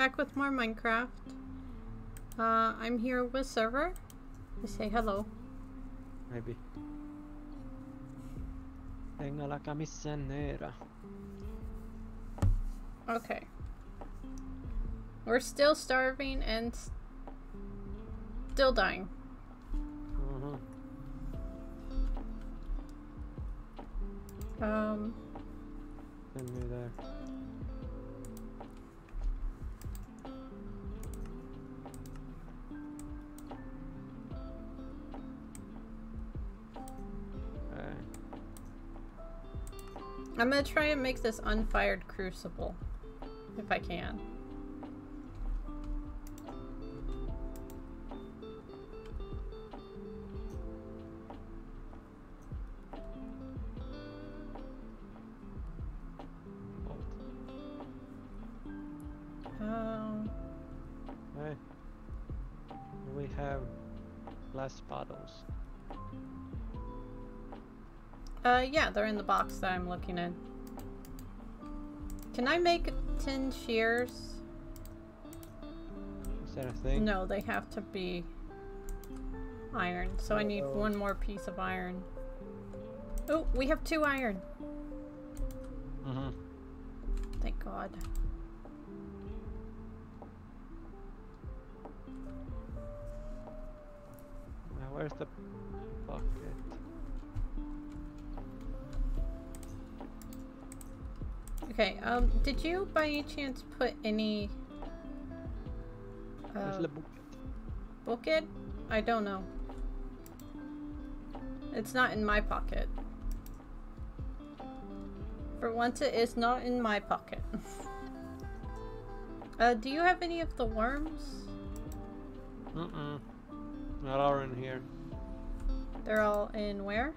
back with more Minecraft. Uh, I'm here with server. I say hello. Maybe. Tengo la camisa negra. Okay. We're still starving and s- still dying. Uh-huh. Um, Send me there. I'm gonna try and make this unfired crucible. If I can. Hold. Um, Okay. We have glass bottles. Uh, yeah, they're in the box that I'm looking in. Can I make tin shears? Is that a thing? No, they have to be iron. So I need Uh-oh. one more piece of iron. Oh, we have two iron. Mm-hmm. Thank God. Now where's the Okay, um, did you by any chance put any uh, bucket? bucket? I don't know. It's not in my pocket. For once, it is not in my pocket. uh, do you have any of the worms? Mm-mm. Not all in here. They're all in where?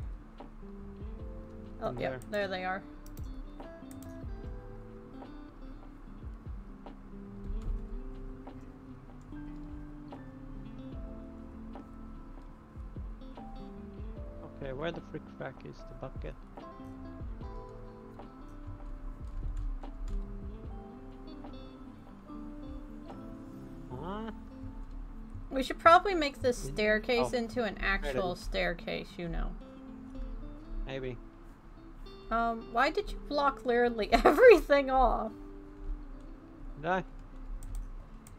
Oh, In yep, there they are. Okay, where the frick frack is the bucket? Huh? We should probably make this staircase oh, into an actual staircase, you know. Maybe. Um, why did you block literally everything off? Did I?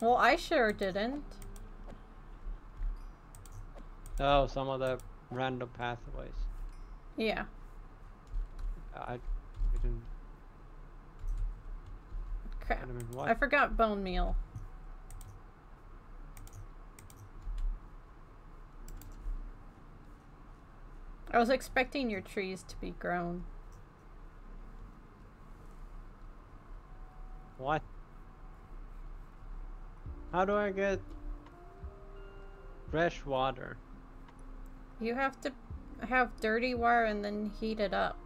Well, I sure didn't. Oh, some of the random pathways. Yeah. I didn't. Crap. I mean, I forgot bone meal. I was expecting your trees to be grown. What? How do I get fresh water? You have to have dirty water and then heat it up.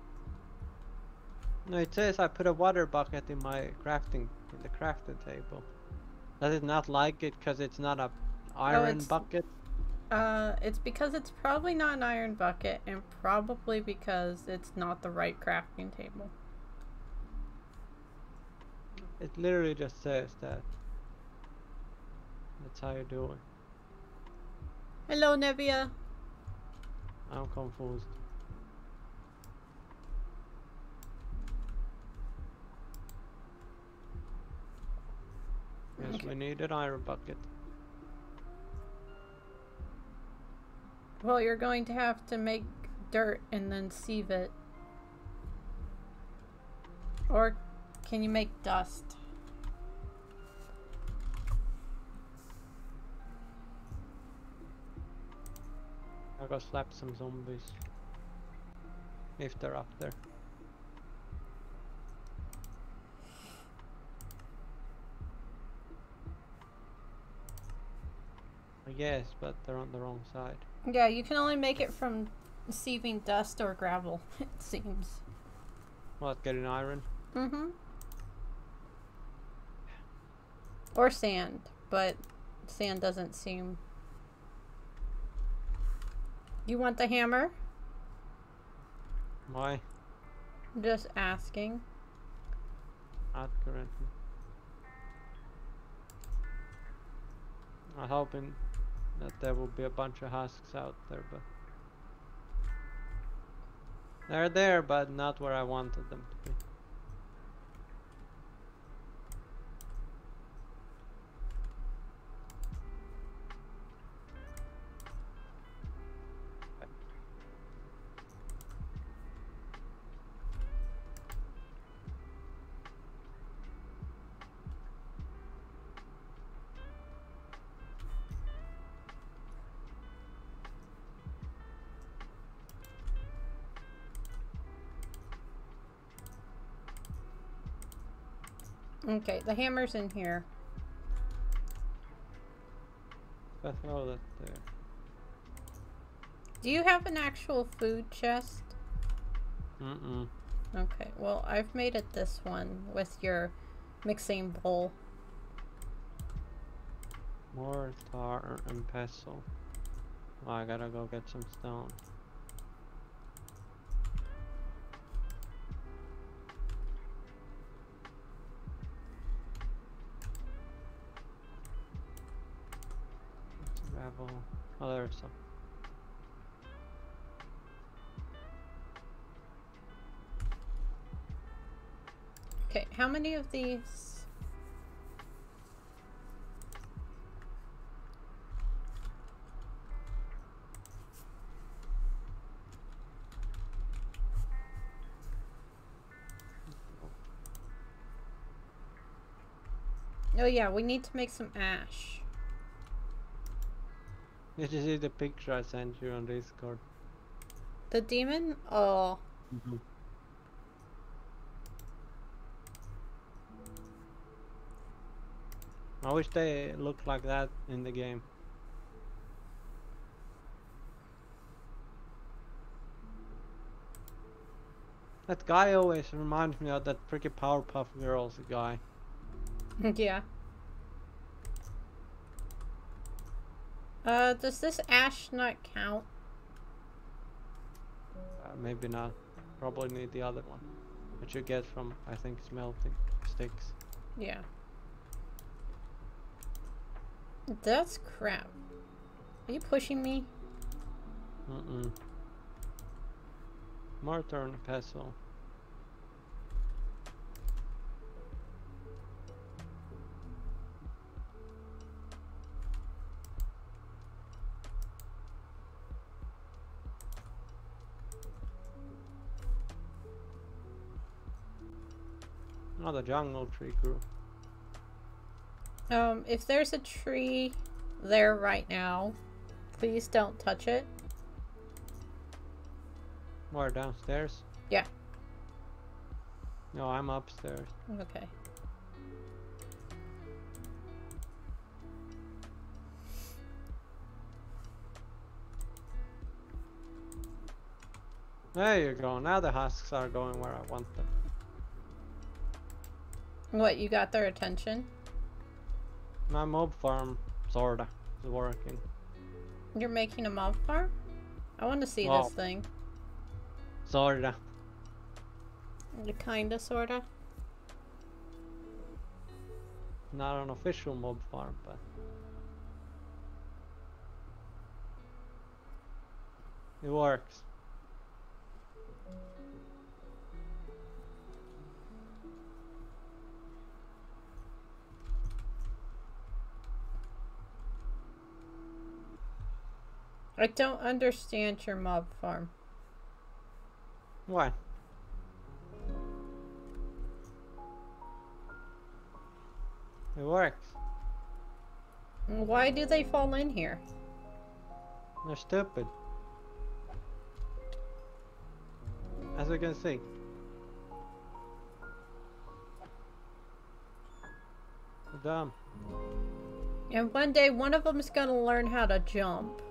No, it says I put a water bucket in my crafting, in the crafting table. Does it not like it because it's not a iron Oh, bucket? Uh, it's because it's probably not an iron bucket and probably because it's not the right crafting table. It literally just says that. That's how you do it. Hello, Nevia. I'm confused. Yes, Okay. we need an iron bucket. Well, you're going to have to make dirt and then sieve it. Or can you make dust? I'll go slap some zombies. If they're up there. I guess, but they're on the wrong side. Yeah, you can only make it from sieving dust or gravel, it seems. Well, What, getting iron? Mm-hmm. Or sand, but sand doesn't seem... You want the hammer? Why? Just asking. Not currently. I'm hoping that there will be a bunch of husks out there, but they're there, but not where I wanted them to be. Okay, the hammer's in here. I throw that there. Do you have an actual food chest? Mm-mm. Okay, well, I've made it this one with your mixing bowl. More Mortar and pestle. Oh, I gotta go get some stone. Oh, there's some. Okay, how many of these? Oh yeah, we need to make some ash. Did you see the picture I sent you on Discord? The demon? Oh, Mm-hmm. I wish they looked like that in the game. That guy always reminds me of that freaking Powerpuff Girls guy. yeah. Uh, does this ash not count? Uh, maybe not. Probably need the other one. Which you get from, I think, smelting sticks. Yeah. That's crap. Are you pushing me? Mm-mm. Mortar and pestle. The jungle tree grew. Um, if there's a tree there right now, please don't touch it. More downstairs? Yeah. No, I'm upstairs. Okay. There you go. Now the husks are going where I want them. What, you got their attention? My mob farm, sorta, is working. You're making a mob farm? I want to see Wow. this thing. Sorta. Kinda, sorta. Not an official mob farm, but... It works. I don't understand your mob farm. Why? It works. Why do they fall in here? They're stupid. As you can see. They're dumb. And one day one of them is gonna learn how to jump.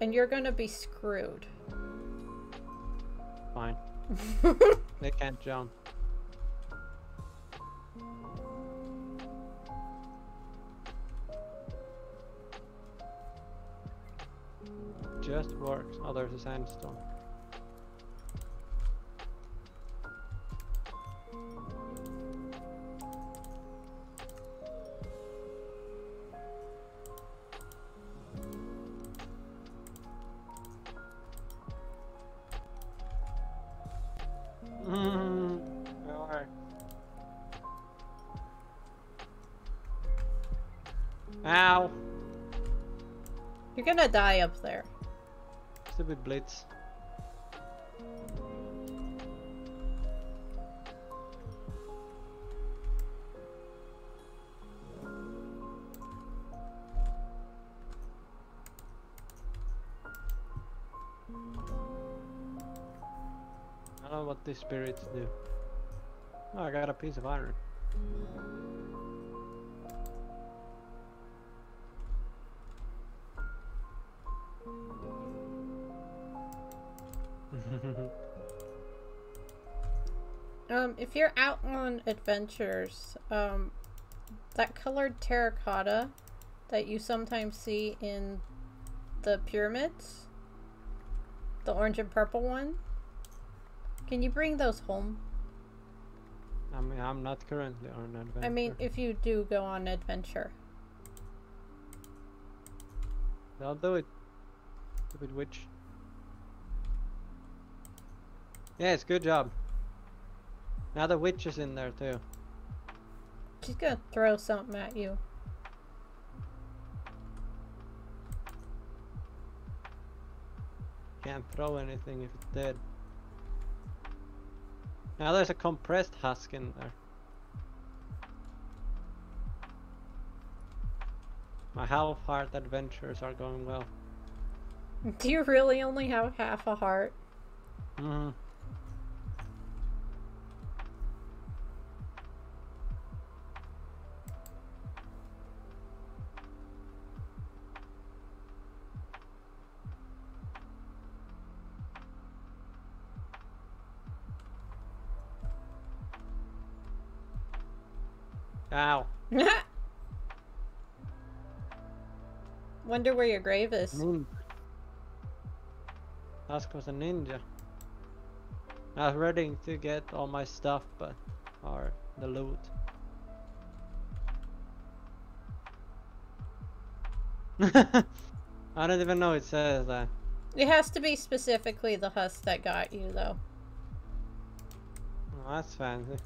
And you're gonna be screwed. Fine. They can't jump. Just works. Oh, there's a sandstone. Gonna die up there. Stupid blitz. I don't know what these spirits do. Oh, I got a piece of iron. If you're out on adventures, um, that colored terracotta that you sometimes see in the pyramids, the orange and purple one, can you bring those home? I mean, I'm not currently on an adventure. I mean, if you do go on adventure. I'll do it. Stupid witch. Yes, good job. Now the witch is in there too. She's gonna throw something at you. Can't throw anything if it's dead. Now there's a compressed husk in there. My half heart adventures are going well. Do you really only have half a heart? hmm Ow. Wonder where your grave is. Ninja. Husk was a ninja. I was ready to get all my stuff, but or the loot. I don't even know it says that. It has to be specifically the husk that got you, though. Oh, that's fancy.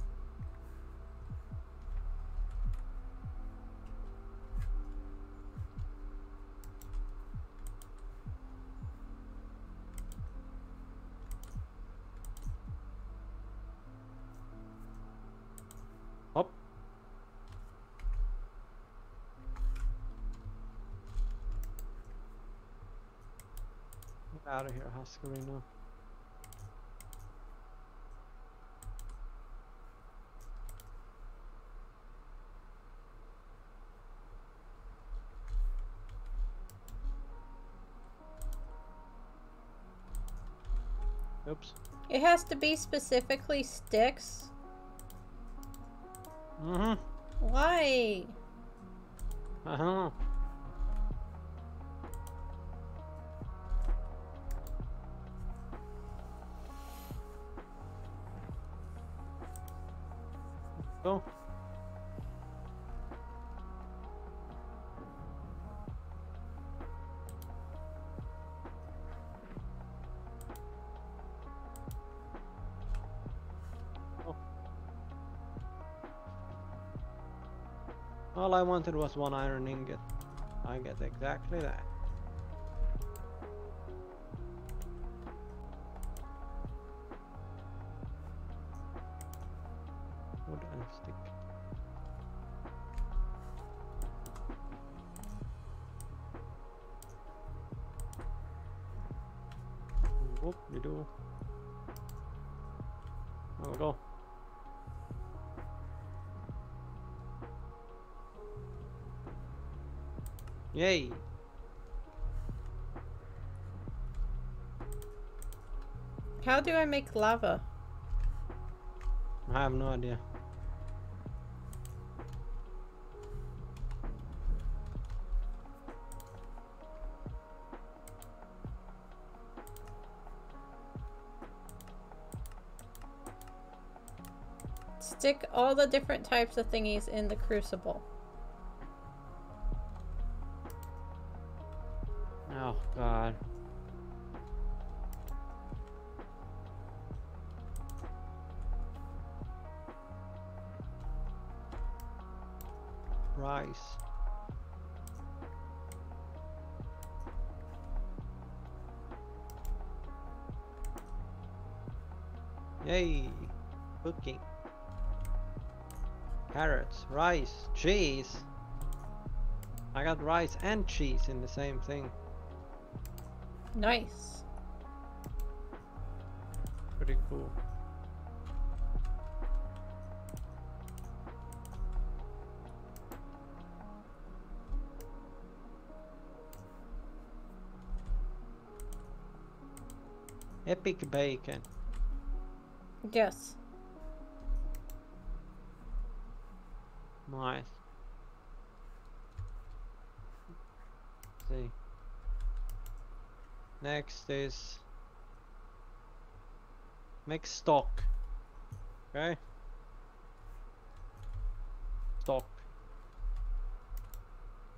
Out of here, Huskarino. Oops. It has to be specifically sticks. Mm-hmm. Why? I don't know. All I wanted was one iron ingot. I get exactly that. Do I make lava? I have no idea. Stick all the different types of thingies in the crucible. Rice, cheese. I got rice and cheese in the same thing. Nice. Pretty cool. Epic bacon. Yes. Nice. Let's see. Next is make stock. Okay. Stock.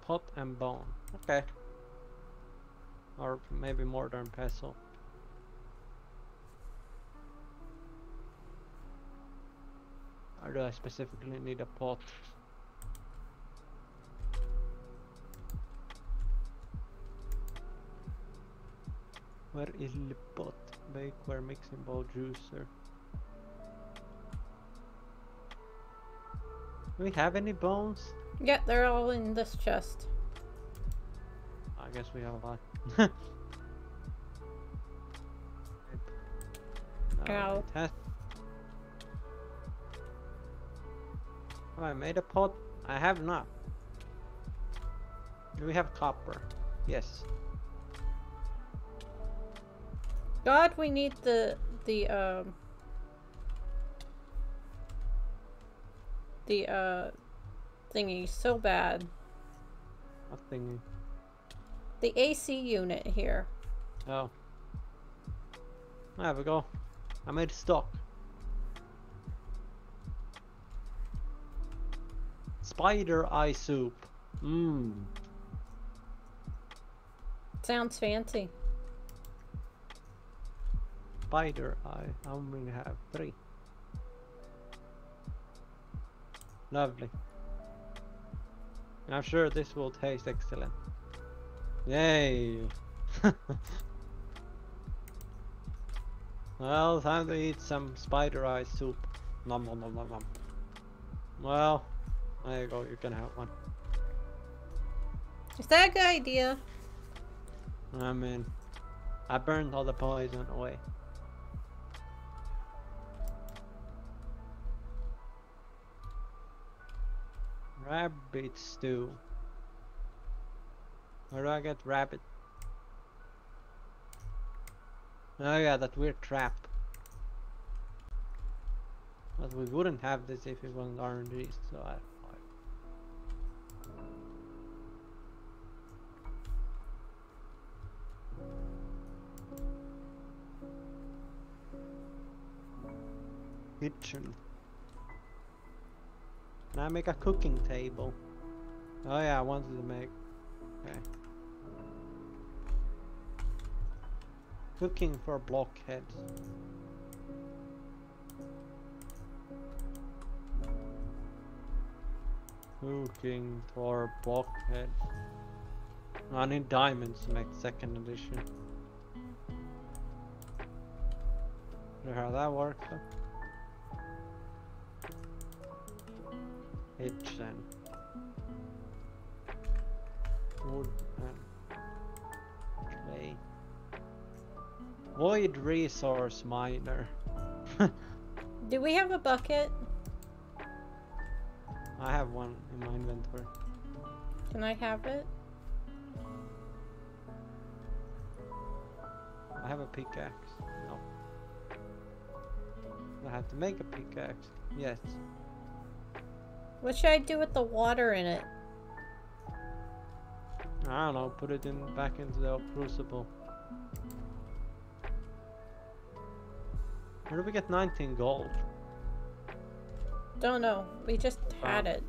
Pot and bone. Okay. Or maybe mortar and pestle. Or do I specifically need a pot? Where is the pot? Bakeware mixing bowl juicer. Do we have any bones? Yeah, they're all in this chest. I guess we have a lot. no, Ow. has- Have oh, I made a pot? I have not. Do we have copper? Yes. God, we need the the um the uh thingy so bad. Nothing. The AC unit here. Oh. There we go. I made stock. Spider eye soup. Mmm. Sounds fancy. Spider eye. I only have three. Lovely. I'm sure this will taste excellent. Yay! well, time to eat some spider eye soup. Nom nom nom nom nom. Well, there you go, you can have one. Is that a good idea? I mean, I burned all the poison away. Rabbit stew. Where do I get rabbit? Oh yeah, that weird trap. But we wouldn't have this if it wasn't RNG, so I... Kitchen. Can I make a cooking table? Oh yeah, I wanted to make. Okay. Cooking for blockheads. Cooking for blockheads. I need diamonds to make second edition. How that works. Kitchen. Wood and clay. Void resource miner. Do we have a bucket? I have one in my inventory. Can I have it? I have a pickaxe. No. I have to make a pickaxe. Yes. What should I do with the water in it? I don't know. Put it in back into the crucible. Where do we get 19 gold? Don't know. We just had it.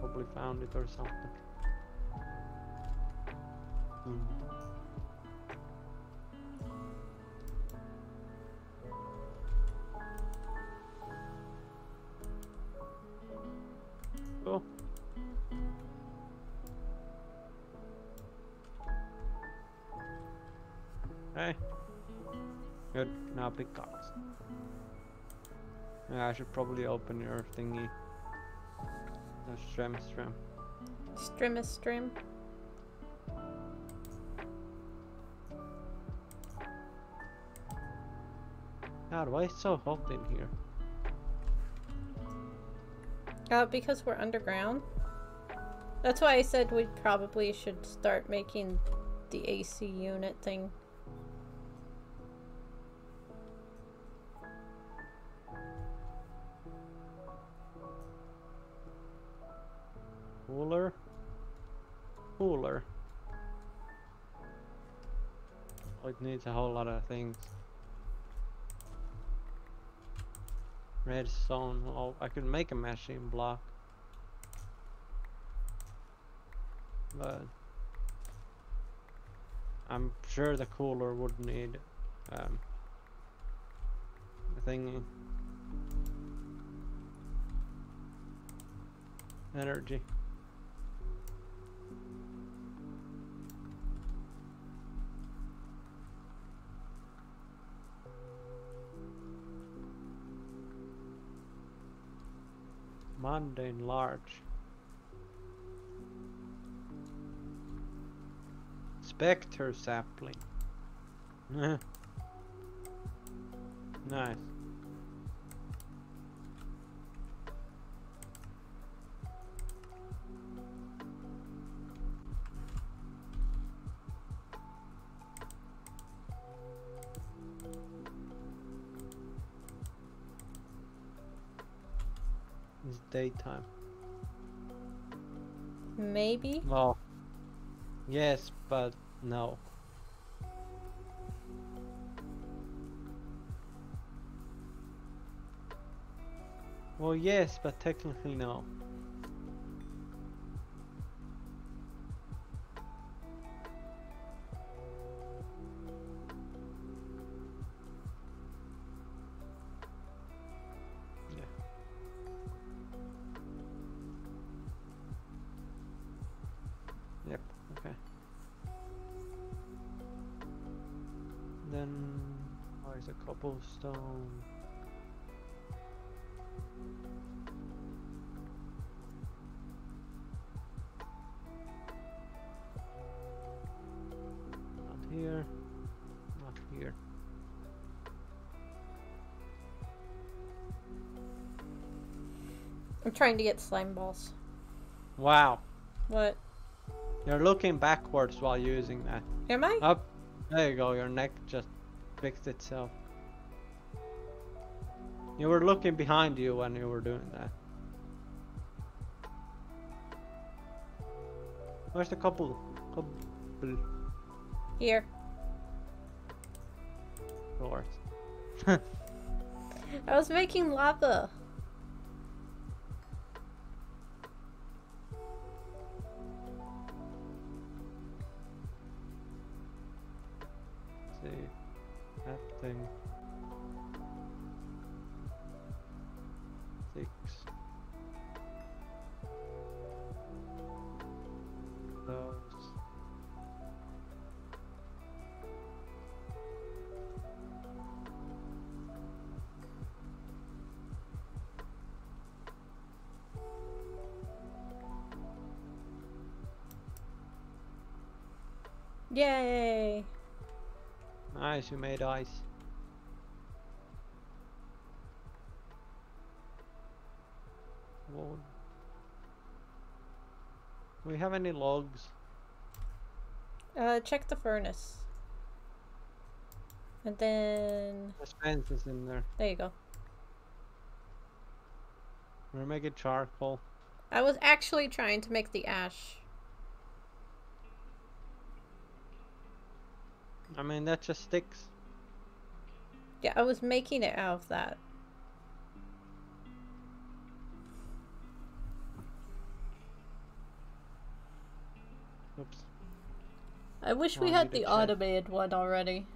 Probably found it or something. Hmm. Hey. Good. Now pickaxe. Yeah, I should probably open your thingy. The stream stream. Stream is stream. God, why is it so hot in here? Uh, because we're underground. That's why I said we probably should start making the AC unit thing. Needs a whole lot of things. Redstone. Oh, I could make a machine block. But I'm sure the cooler would need um, a thingy. Energy. Mundane large. Spectre sapling. nice. Daytime. Maybe? Well, yes, but no. Well, yes, but technically no. Trying to get slime balls. Wow. What? You're looking backwards while using that. Am I? Up. There you go. Your neck just fixed itself. You were looking behind you when you were doing that. Where's the couple? Couple Here. doors. I was making lava. Thing. Six. Those. Yay! Nice, you made ice. Do we have any logs? Uh, check the furnace. And then... There's fences in there. There you go. We're making charcoal. I was actually trying to make the ash. I mean, that just sticks. Yeah, I was making it out of that. I wish we had need to the check. automated one already.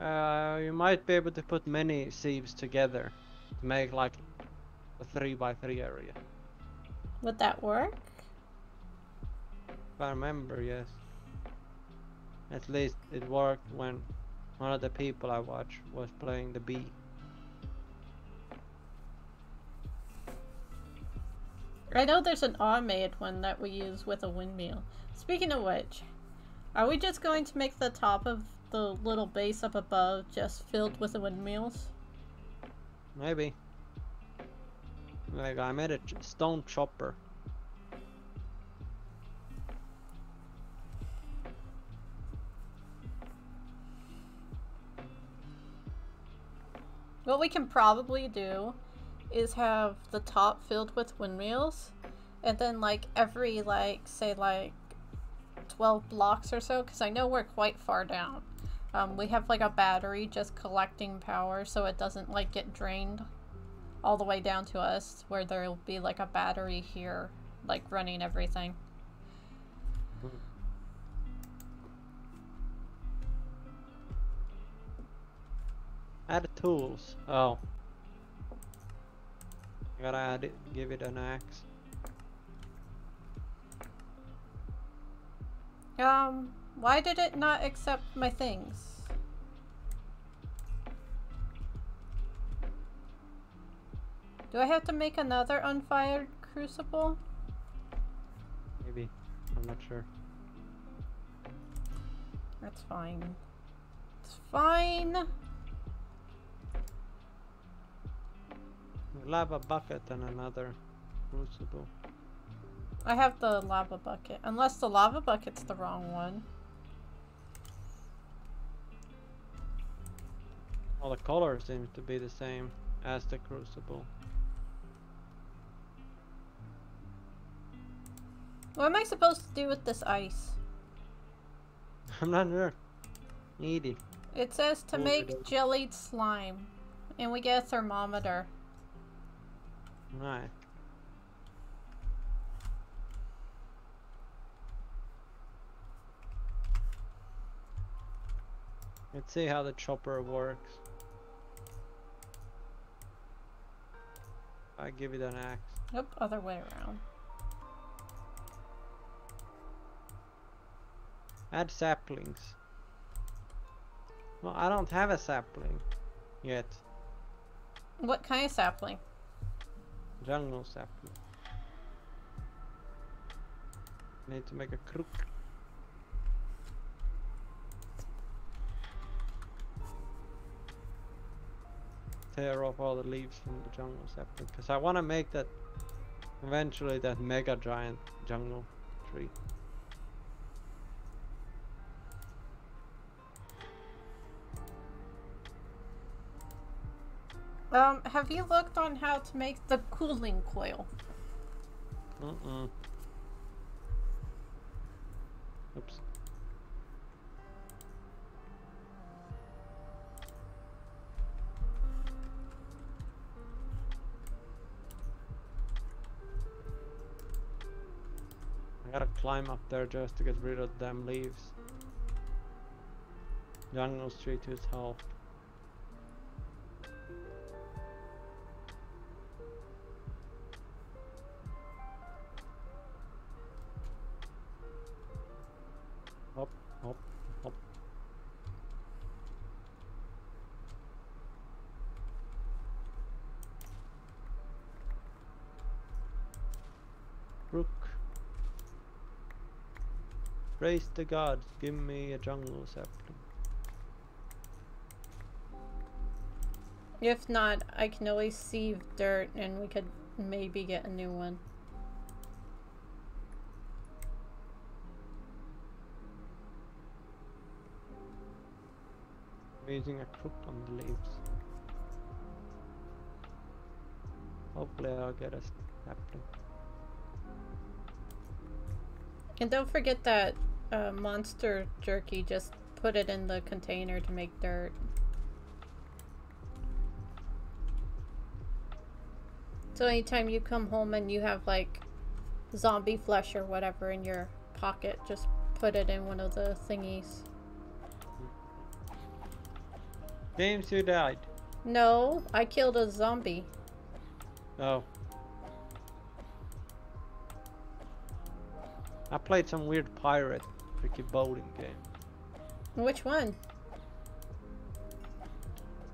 Uh, you might be able to put many sieves together to make like a 3 by 3 area. Would that work? If I remember, yes. At least it worked when one of the people I watched was playing the bee. I know there's an automated one that we use with a windmill. Speaking of which, are we just going to make the top of the little base up above just filled with the windmills? Maybe. Like I made a stone chopper. What we can probably do is have the top filled with windmills and then like every like say like 12 blocks or so because I know we're quite far down. Um, we have like a battery just collecting power so it doesn't like get drained all the way down to us where there'll be like a battery here like running everything. Add tools. Oh. I gotta add it, give it an axe. Um, why did it not accept my things? Do I have to make another unfired crucible? Maybe. I'm not sure. That's fine. It's fine. Lava bucket and another crucible. I have the lava bucket. Unless the lava bucket's the wrong one. All the color seems to be the same as the crucible. What am I supposed to do with this ice? I'm not sure. Needy. It says to make jellied slime. And we get a thermometer. Right. Let's see how the chopper works. I give it an axe. Nope, other way around. Add saplings. Well, I don't have a sapling yet. What kind of sapling? Jungle sapling. Need to make a crook. Tear off all the leaves from the jungle sapling because I want to make that eventually that mega giant jungle tree. Um, have you looked on how to make the cooling coil? Mm-mm. Oops. I gotta climb up there just to get rid of them leaves. Jungle tree too tall. Praise the gods, give me a jungle sapling. If not, I can always sieve dirt and we could maybe get a new one. I'm using a crook on the leaves. Hopefully I'll get a sapling. And don't forget that uh, monster jerky, just put it in the container to make dirt. So anytime you come home and you have like zombie flesh or whatever in your pocket, just put it in one of the thingies. James, you died. No, I killed a zombie. Oh. I played some weird pirate tricky bowling game. Which one?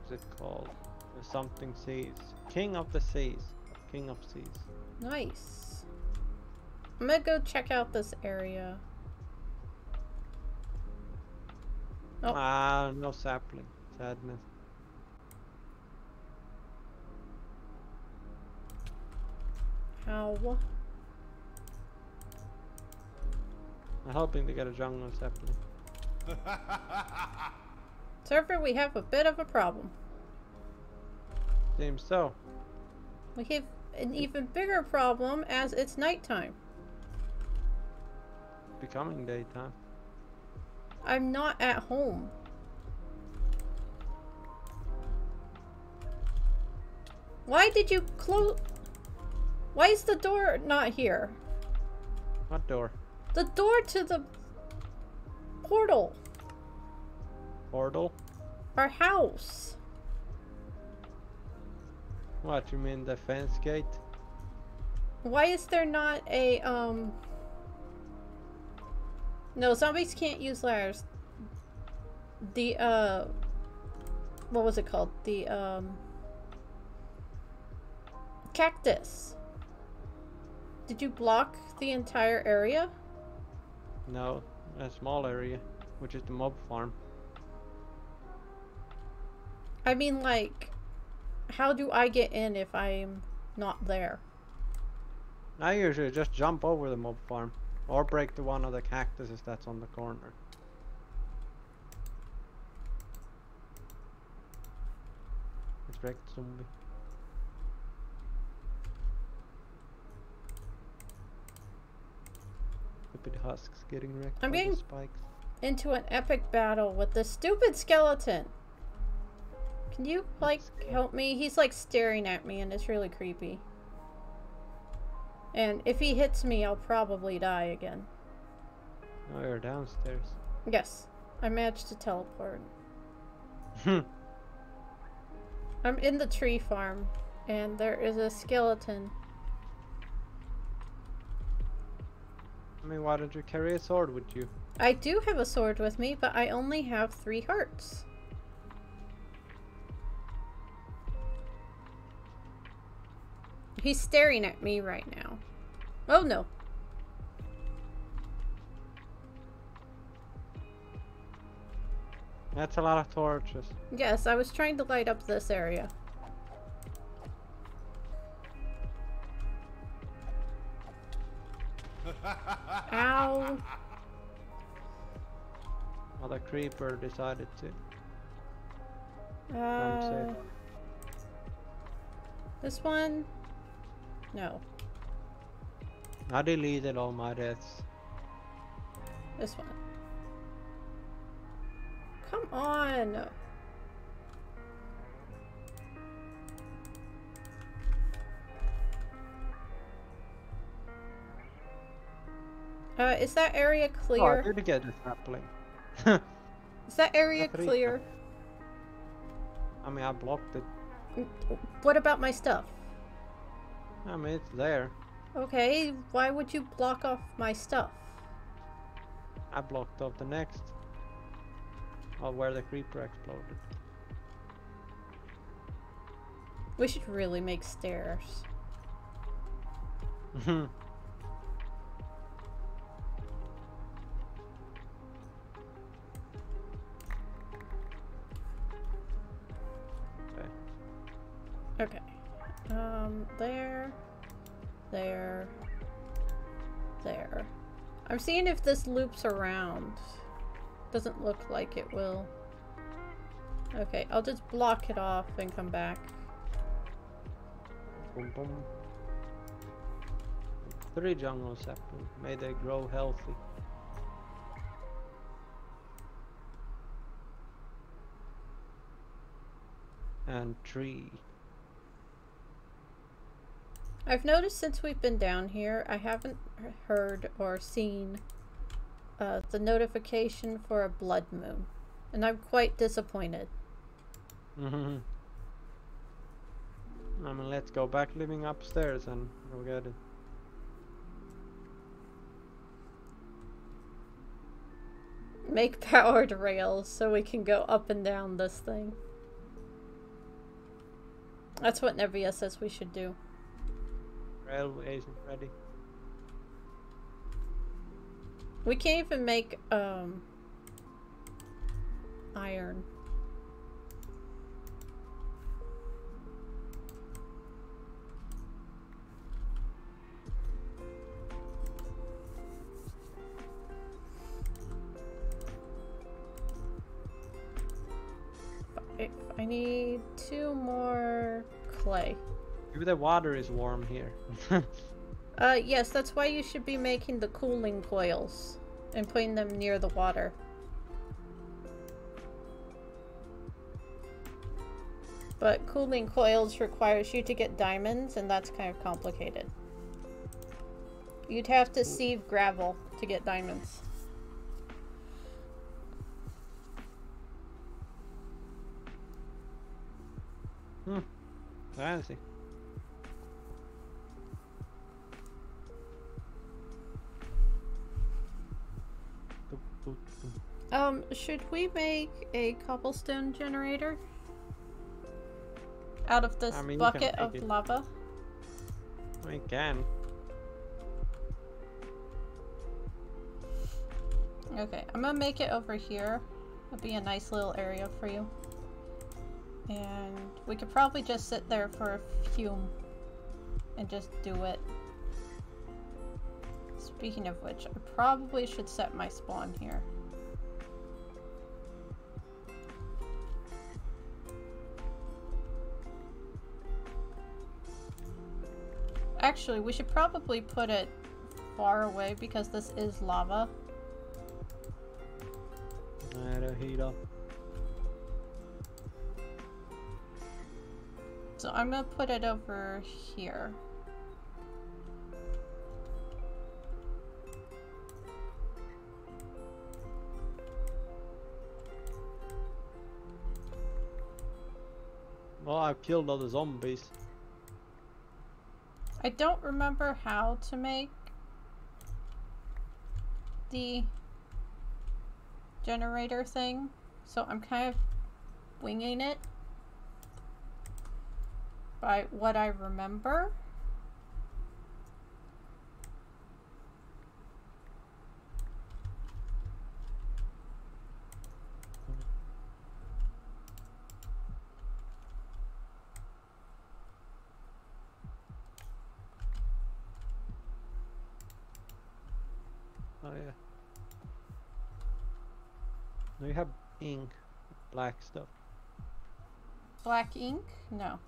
What's it called? The something seas. King of the seas. King of seas. Nice. I'm gonna go check out this area. Oh. Ah, no sapling. Sadness. How? I'm hoping to get a jungle sapling. Server, we have a bit of a problem. Seems so. We have an even bigger problem as it's nighttime. Becoming daytime. I'm not at home. Why did you close? Why is the door not here? What door? The door to the portal. Portal? Our house. What, you mean the fence gate? Why is there not a, um... No, zombies can't use ladders. The, uh... What was it called? The, um... Cactus. Did you block the entire area? No, a small area, which is the mob farm. I mean, like, how do I get in if I'm not there? I usually just jump over the mob farm. Or break the one of the cactuses that's on the corner. It's wrecked zombie. Stupid husks getting wrecked I'm the getting- spikes. Into an epic battle with this stupid skeleton. Can you, like, help me? He's, like, staring at me and it's really creepy. And if he hits me, I'll probably die again. Oh, you're downstairs. Yes, I managed to teleport. Hmm. I'm in the tree farm, and there is a skeleton. I mean, why don't you carry a sword with you? I do have a sword with me, but I only have three hearts. He's staring at me right now. Oh no. That's a lot of torches. Yes, I was trying to light up this area. Ow. Well, the creeper decided to. Uh, this one? No. I deleted all my deaths. This one. Come on. Uh, is that area clear? Oh, I did get a sapling. Is that area clear? I mean, I blocked it. What about my stuff? I mean, it's there. Okay, why would you block off my stuff? I blocked off the next. Oh, where the creeper exploded. We should really make stairs. Okay. Um, there, there, there. I'm seeing if this loops around. Doesn't look like it will. Okay, I'll just block it off and come back. Boom, boom. Three jungle sapling. May they grow healthy. And tree. I've noticed since we've been down here, I haven't heard or seen uh, the notification for a blood moon. And I'm quite disappointed. Mhm. I mean, let's go back living upstairs and go get it. make powered rails so we can go up and down this thing. That's what Nevia says we should do. Railway isn't ready. We can't even make um iron. Maybe the water is warm here. Uh, yes, that's why you should be making the cooling coils and putting them near the water. But cooling coils requires you to get diamonds, and that's kind of complicated. You'd have to sieve gravel to get diamonds. hmm. Fancy. Boop, Um, should we make a cobblestone generator? Out of this I mean, bucket of it. lava? We can. Okay, I'm gonna make it over here. It'll be a nice little area for you. And we could probably just sit there for a few and just do it. Speaking of which, I probably should set my spawn here. Actually, we should probably put it far away because this is lava. I don't heat up. So I'm gonna put it over here. Well, I've killed all the zombies. I don't remember how to make the generator thing, so I'm kind of winging it by what I remember. Oh yeah. No, you have ink, black stuff. Black ink? No.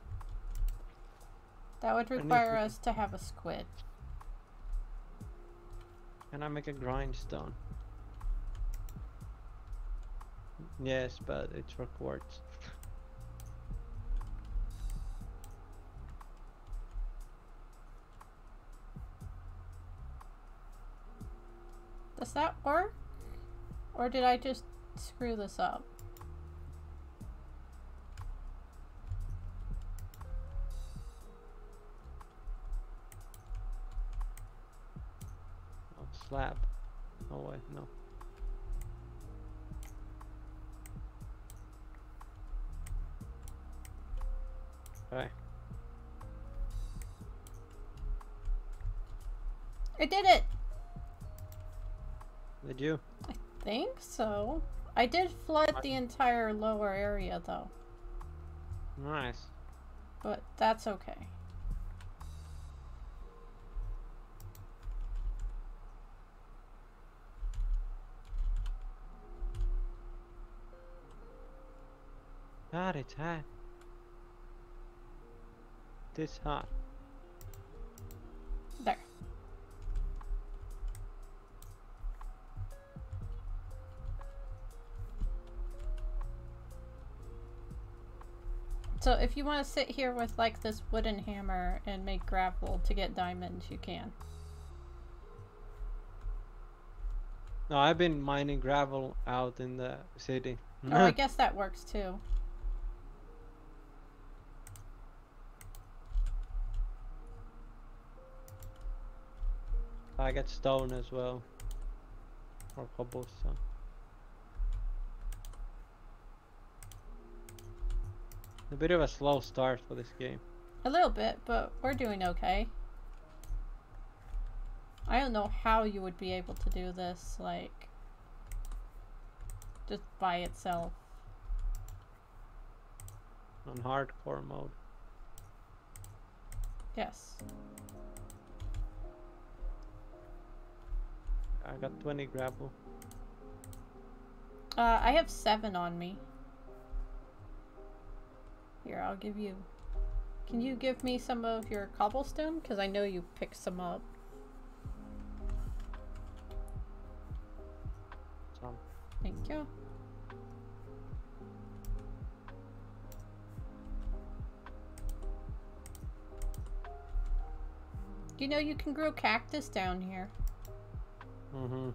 That would require us to have a squid. Can I make a grindstone? Yes, but it's for quartz. Does that work? Or did I just screw this up? Oh, slab. Oh wait, no. Okay. I did it! Did you? I think so. I did flood the entire lower area though, Nice. but that's okay. God, it's hot. This hot. There. So if you want to sit here with like this wooden hammer and make gravel to get diamonds, you can. No, I've been mining gravel out in the city. Oh, I guess that works too. I get stone as well. Or cobblestone. A bit of a slow start for this game. A little bit, but we're doing okay. I don't know how you would be able to do this, like, just by itself. On hardcore mode. Yes. I got 20 gravel. Uh, I have seven on me. Here, I'll give you... Can you give me some of your cobblestone? Because I know you picked some up. Some. Thank you. You know you can grow cactus down here. Mm-hmm.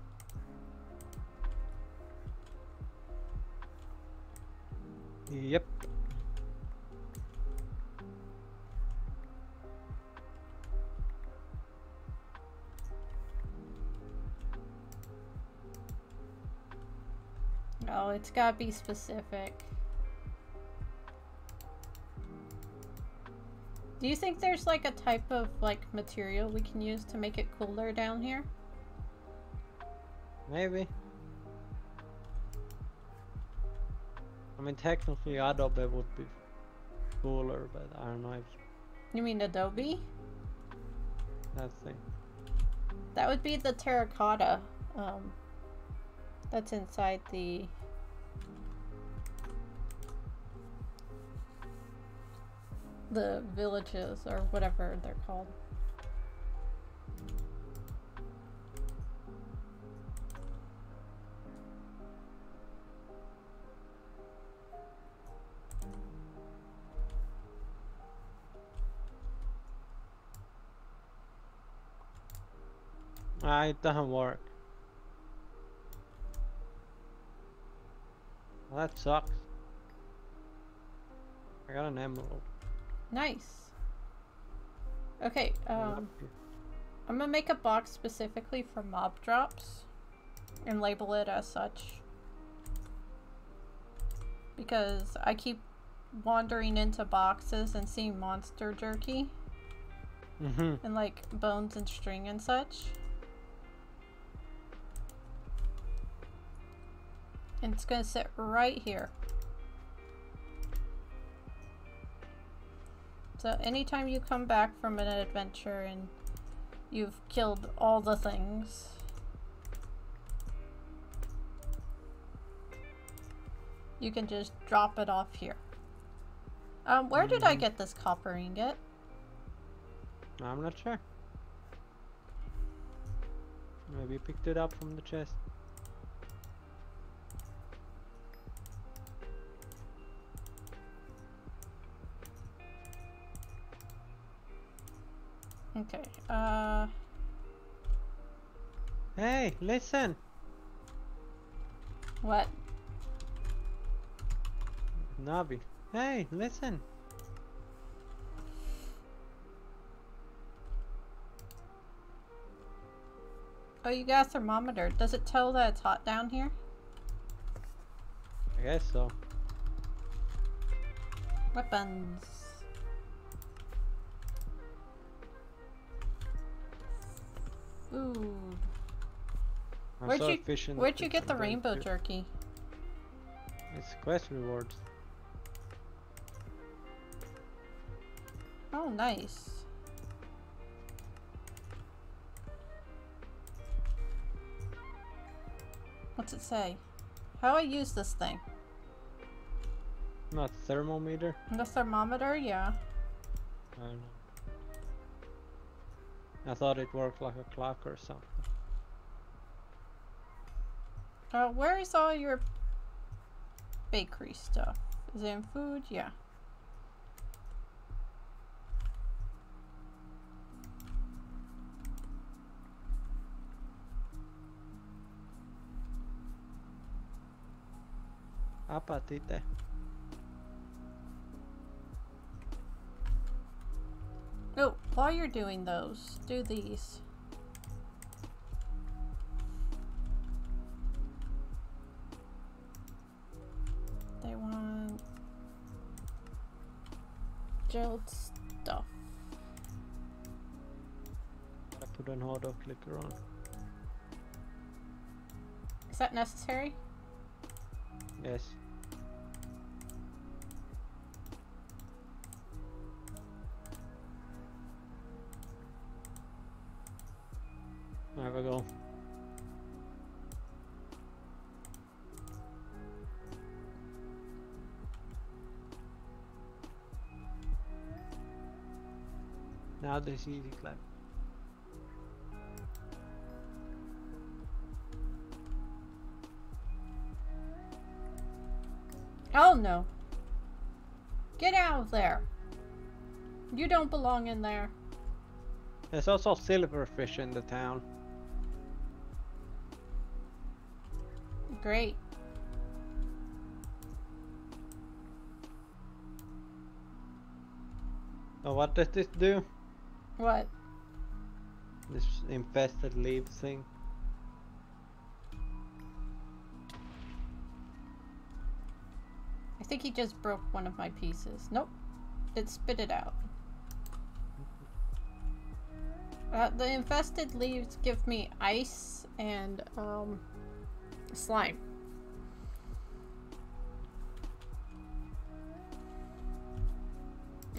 Yep. Oh, it's gotta be specific. Do you think there's like a type of like material we can use to make it cooler down here? Maybe. I mean, technically Adobe would be cooler, but I don't know if You mean Adobe? that thing. That would be the terracotta. Um, that's inside the. The villages or whatever they're called. Ah, it doesn't work. Well, that sucks. I got an emerald. Nice. Okay, um, I'm gonna make a box specifically for mob drops and label it as such. Because I keep wandering into boxes and seeing monster jerky Mm-hmm. and like bones and string and such. And it's gonna sit right here. So anytime you come back from an adventure and you've killed all the things, you can just drop it off here. Um, where did I Mhm. get this copper ingot? I'm not sure. Maybe picked it up from the chest. Okay, uh, Hey, listen! what? Navi. Hey, listen! Oh, you got a thermometer. Does it tell that it's hot down here? I guess so. Weapons. Ooh. I'm Where'd you- Where'd you get the rainbow good. jerky? It's quest rewards. Oh, nice. What's it say? How I use this thing? Not thermometer. The thermometer? Yeah. I don't know. I thought it worked like a clock or something. Uh, where is all your bakery stuff? Is it in food? Yeah. Apatite. while you're doing those, do these. They want gelled stuff. I put an auto clicker on. Is that necessary? Yes. Now this easy clap. Oh no. Get out of there. You don't belong in there. There's also silverfish in the town. Great. Now what does this do? What? This infested leaf thing. I think he just broke one of my pieces. Nope. It spit it out. Uh, the infested leaves give me ice and um, slime.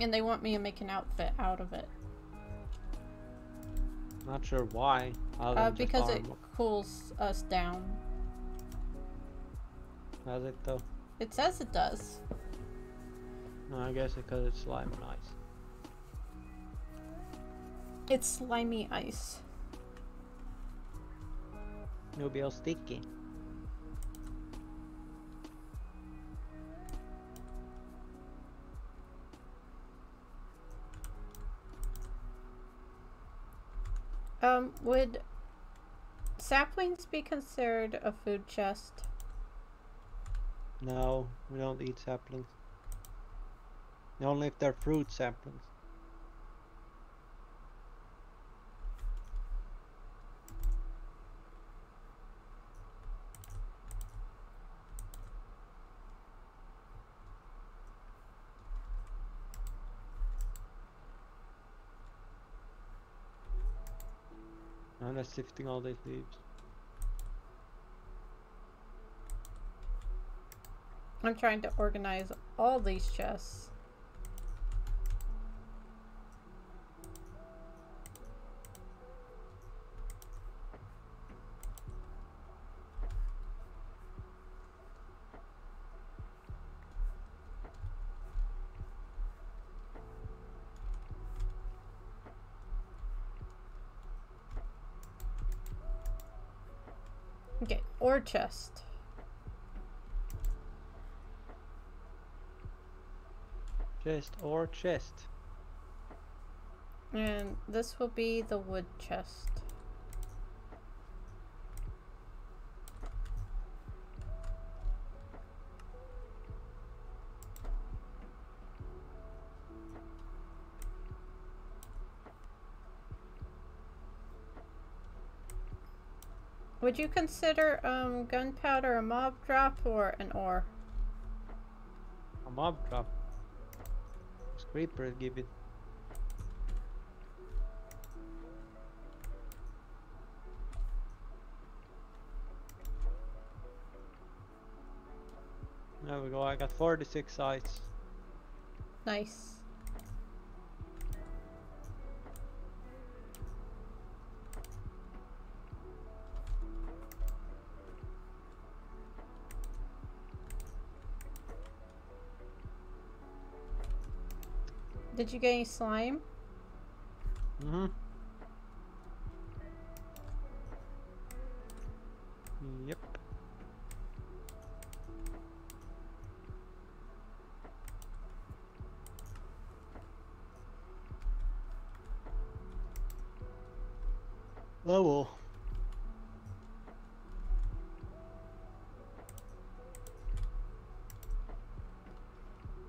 And they want me to make an outfit out of it. Not sure why. Uh, because it cools us down. Does it though? It says it does. No, I guess because it's slime and ice. It's slimy ice. It'll be all sticky. Um, would saplings be considered a food chest? No, we don't eat saplings. Only if they're fruit saplings. Sifting all these leaves. I'm trying to organize all these chests. Chest. Chest or chest. And this will be the wood chest. Would you consider um, gunpowder a mob drop or an ore? A mob drop. Scraper give it. There we go, I got 46 sites. Nice. Did you get any slime? Mm-hmm. Yep. Oh well.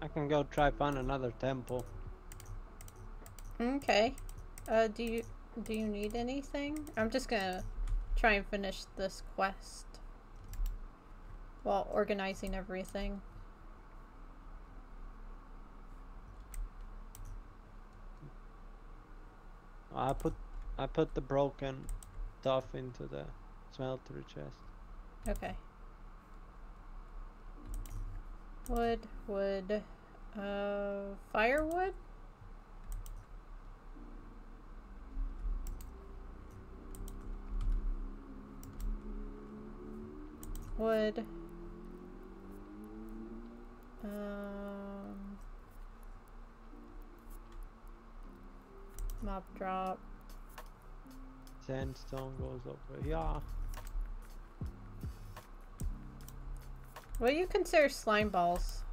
I can go try find another temple. Okay. Uh, do you do you need anything? I'm just gonna try and finish this quest while organizing everything. I put I put the broken stuff into the smeltery chest. Okay. Wood, wood, uh, firewood? Wood. Um, mob drop. Sandstone goes over here. What do you consider slime balls?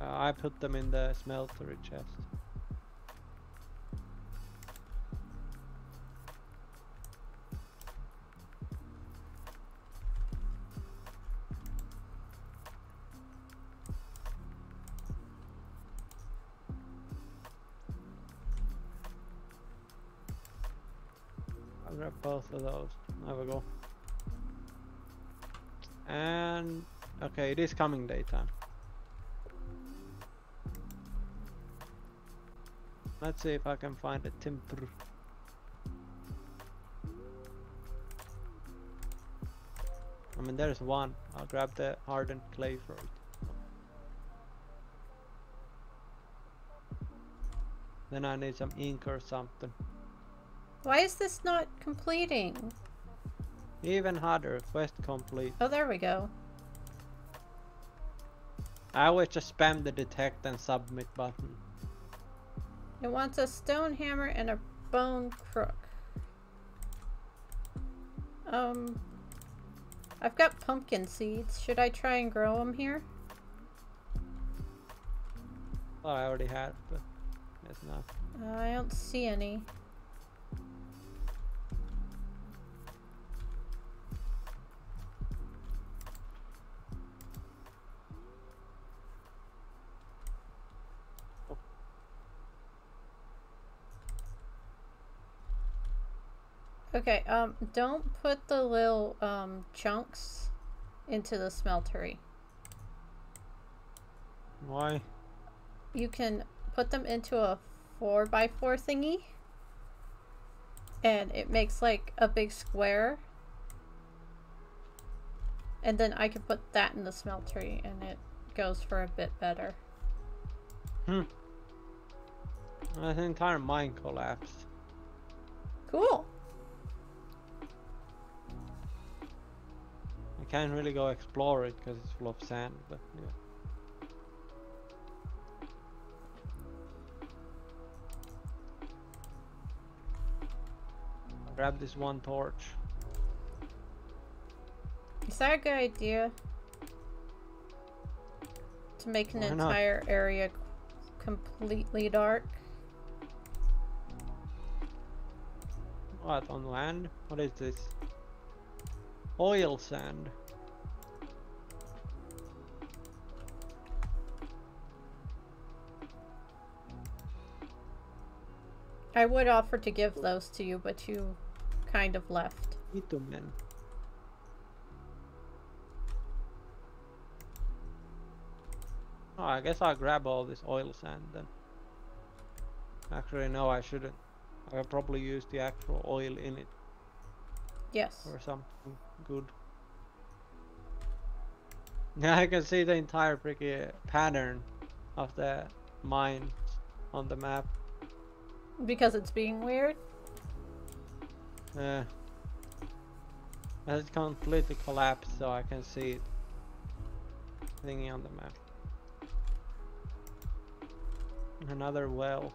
Uh, I put them in the smeltery chest. There we go. And okay, it is coming daytime. Let's see if I can find a timber. I mean, there's one. I'll grab the hardened clay for it. Then I need some ink or something. Why is this not completing? Even harder, quest complete. Oh, there we go. I always just spam the detect and submit button. It wants a stone hammer and a bone crook. Um, I've got pumpkin seeds. Should I try and grow them here? Thought I already had, but it's not. Uh, I don't see any. Okay, um, don't put the little, um, chunks into the smeltery. Why? You can put them into a 4x4 thingy. And it makes like a big square. And then I can put that in the smeltery and it goes for a bit better. Hmm. The entire mine collapsed. Cool. Can't really go explore it because it's full of sand, but yeah. I'll grab this one torch. Is that a good idea? To make an Why not? entire area completely dark? What, on land? What is this? Oil sand. I would offer to give those to you, but you kind of left. Bitumen. Oh, I guess I'll grab all this oil sand then. Actually, no, I shouldn't. I'll probably use the actual oil in it Yes. or something good. Yeah, I can see the entire uh, pattern of the mine on the map. Because it's being weird? Uh, yeah. And It's completely collapsed, so I can see it thingy on the map. Another well.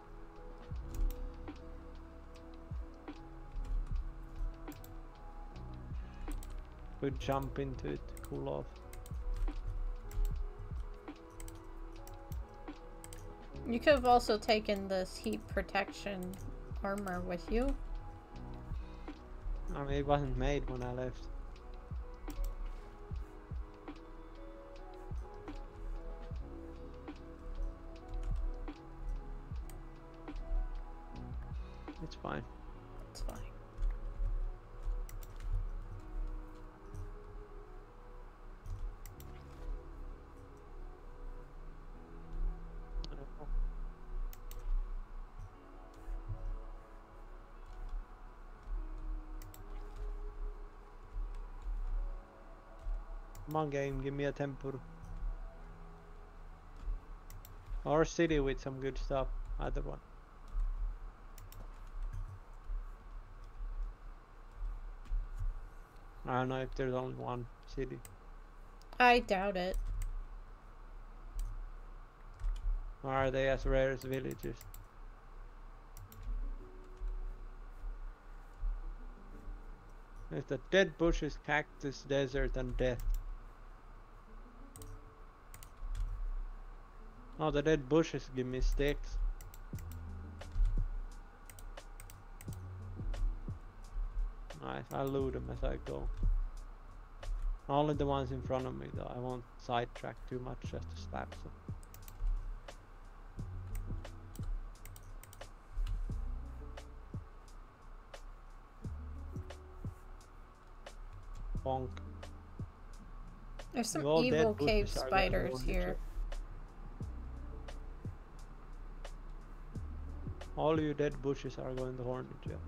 Could jump into it to cool off. You could have also taken this heat protection armor with you. I mean, it wasn't made when I left. Come on, game, give me a temple. Or city with some good stuff. Other one. I don't know if there's only one city. I doubt it. Or are they as rare as villages? It's the dead bushes, cactus, desert, and death. Oh, the dead bushes give me sticks. Nice, I'll loot them as I go. Only the ones in front of me though, I won't sidetrack too much just to slap them. Bonk. There's some You all dead evil cave bushes are gonna spiders here. All you dead bushes are going to hornet jail.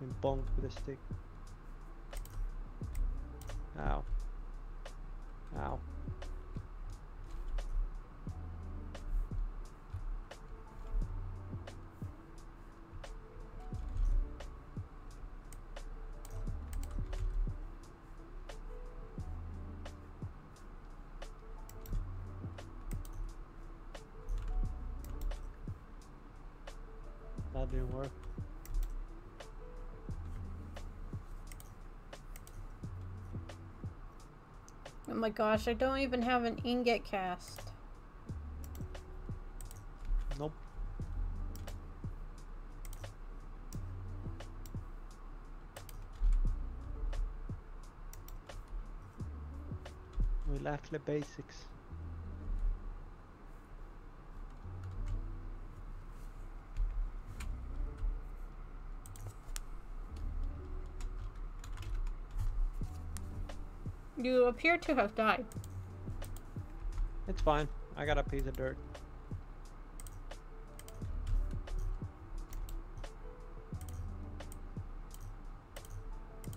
And bonk with a stick. Ow. Ow. Gosh, I don't even have an ingot cast. Nope. We lack the basics. You appear to have died. It's fine. I got a piece of dirt.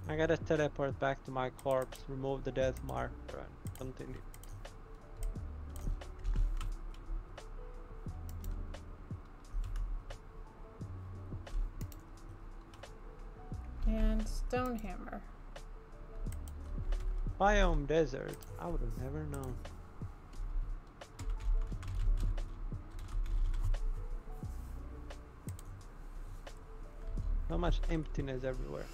I gotta teleport back to my corpse, remove the death marker, and continue. And Stonehammer. Biome desert. I would have never known. So much emptiness everywhere.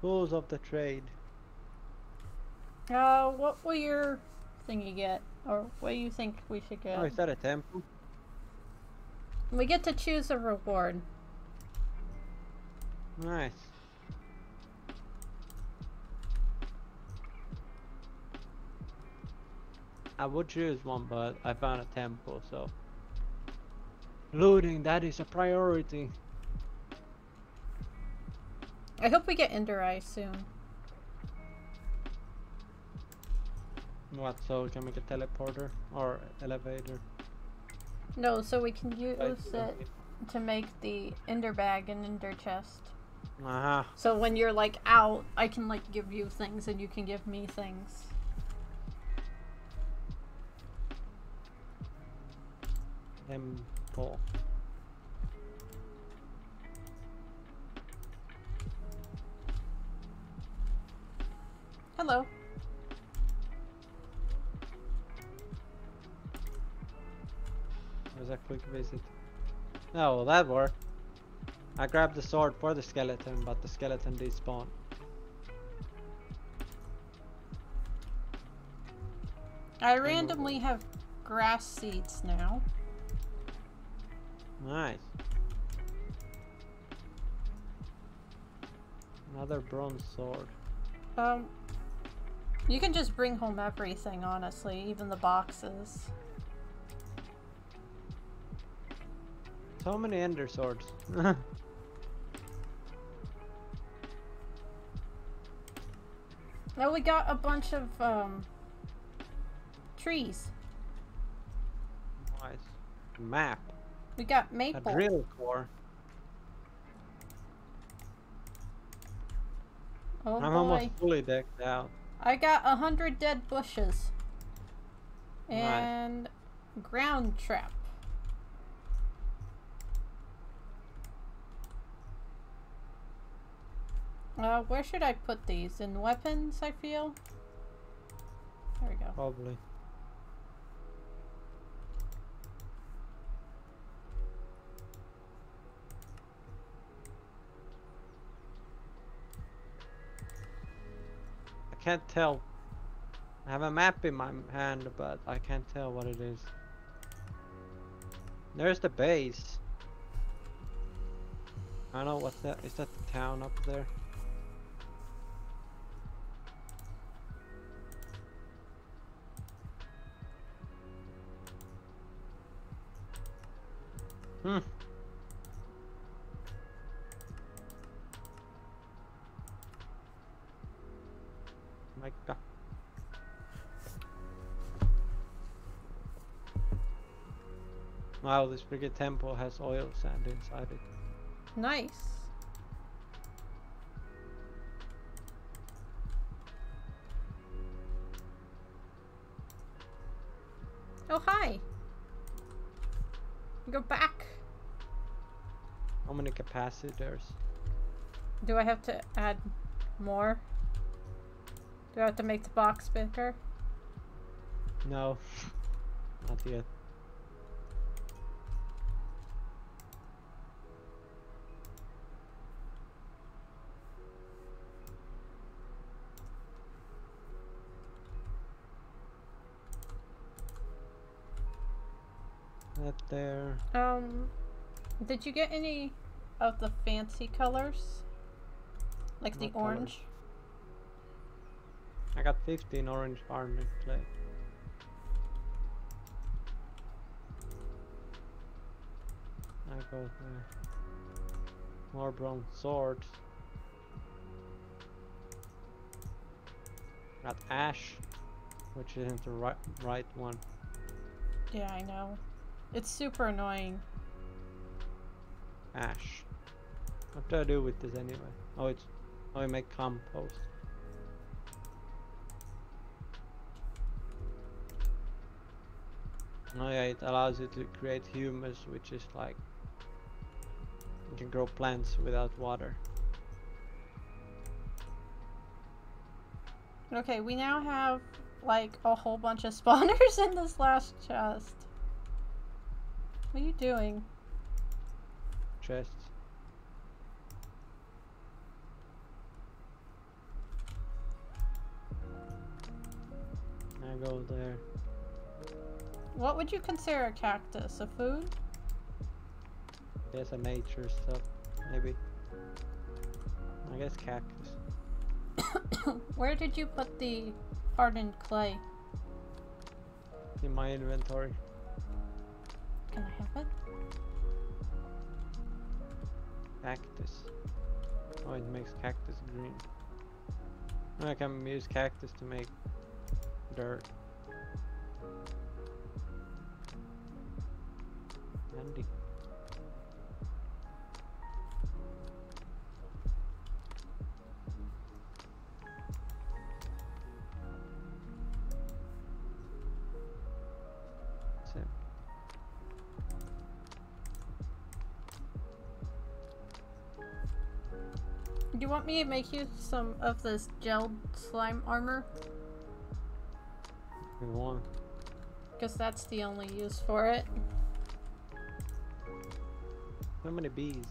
Fools of the trade. Uh, what were your thingy get? Or what do you think we should get? Oh, is that a temple? We get to choose a reward. Nice. I would choose one, but I found a temple, so looting that is a priority. I hope we get Ender Eye soon. What? So we can make a teleporter or elevator? No, so we can use Right, it to make the Ender Bag and Ender Chest. Aha. So when you're like out, I can like give you things and you can give me things. Temple. Hello. A quick visit. Oh, well that worked. I grabbed the sword for the skeleton, but the skeleton despawned. I randomly have grass seeds now. Nice. Another bronze sword. Um, you can just bring home everything, honestly, even the boxes. So many ender swords. Now we got a bunch of um trees. Nice map. We got maple. A drill core. Oh I'm boy. almost fully decked out. I got a hundred dead bushes. And ground trap. Uh, where should I put these? In weapons, I feel? There we go. Probably. I can't tell. I have a map in my hand, but I can't tell what it is. There's the base. I don't know what that is. That the town up there? Hmm. My God. Wow, this Brigade Temple has oil sand inside it. Nice. Oh, hi. Go back. How many capacitors? Do I have to add more? Do I have to make the box bigger? No, not yet. That there. Um, did you get any of the fancy colors? Like the colors? orange? I got 15 orange armor plate. I got uh, more bronze swords. Got ash, which isn't the right right one. Yeah, I know. It's super annoying. Ash. What do I do with this anyway? Oh, it's oh, I make compost. Oh yeah, it allows you to create humus, which is like you can grow plants without water. Okay, we now have like a whole bunch of spawners in this last chest. What are you doing? Chests. I go there. What would you consider a cactus? A food? There's a nature stuff, maybe. I guess cactus. Where did you put the hardened clay? In my inventory. Can I have it? Cactus. Oh, it makes cactus green. I can use cactus to make dirt. Handy. You want me make you some of this gelled slime armor? we want. Because that's the only use for it. How many bees.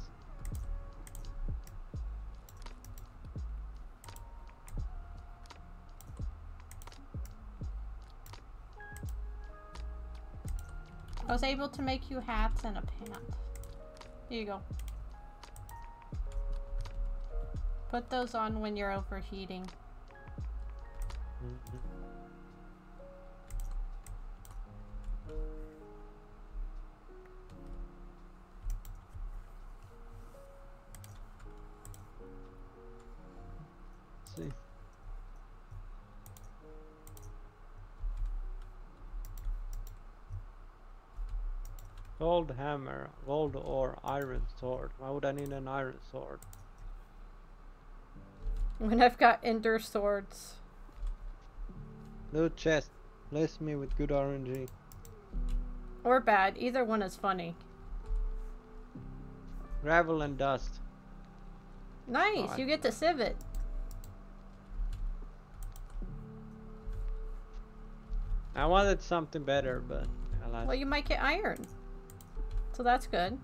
I was able to make you hats and a pant. Here you go. Put those on when you're overheating. See. Gold hammer, gold ore, iron sword. Why would I need an iron sword? When I've got ender swords. Loot chest. Bless me with good RNG. Or bad. Either one is funny. Gravel and dust. Nice, I- you get to sieve it. I wanted something better, but. Well, you might get iron. So that's good.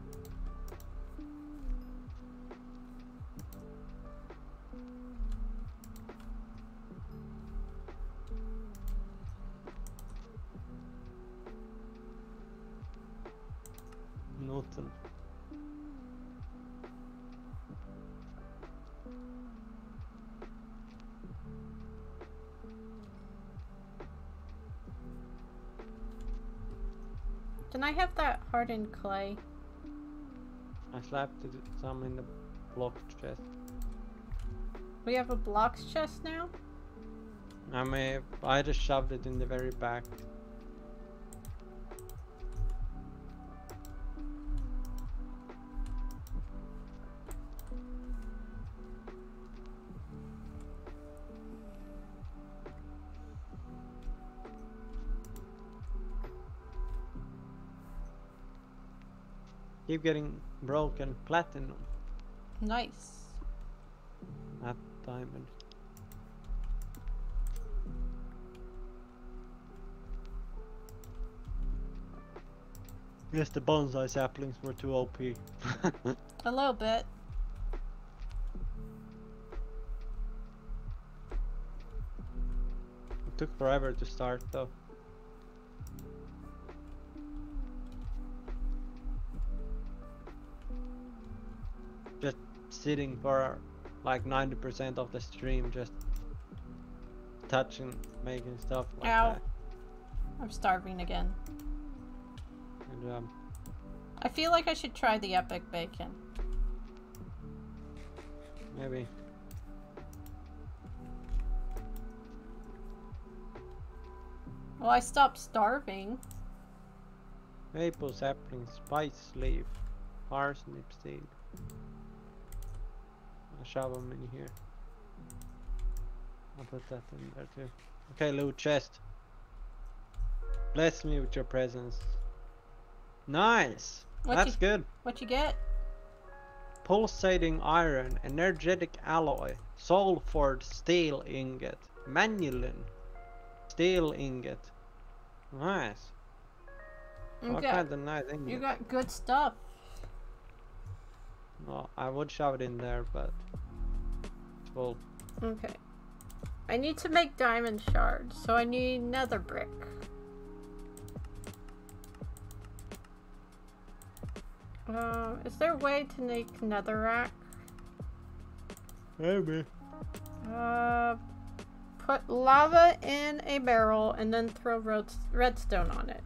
Hardened clay? I slapped it, some in the blocked chest. We have a blocks chest now? I may I just shoved it in the very back. Keep getting broken platinum, Nice. not diamond. Yes, the bonsai saplings were too OP. A little bit. It took forever to start though. Sitting for like 90% of the stream, just touching, making stuff like Ow. that. I'm starving again. Good job. Um, I feel like I should try the epic bacon. Maybe. Well, I stopped starving. Maple sapling, spice leaf, parsnip seed. I'll shove them in here. I'll put that in there too. Okay, loot chest. Bless me with your presence. Nice! What That's you, good. what you get? Pulsating iron, energetic alloy, sulfured steel ingot, manyullyn, steel ingot. Nice. Kind of nice ingot? you got good stuff. No, I would shove it in there, but it's full. Okay. I need to make diamond shards, so I need nether brick. Uh, is there a way to make netherrack? Maybe. Uh, put lava in a barrel and then throw redstone on it.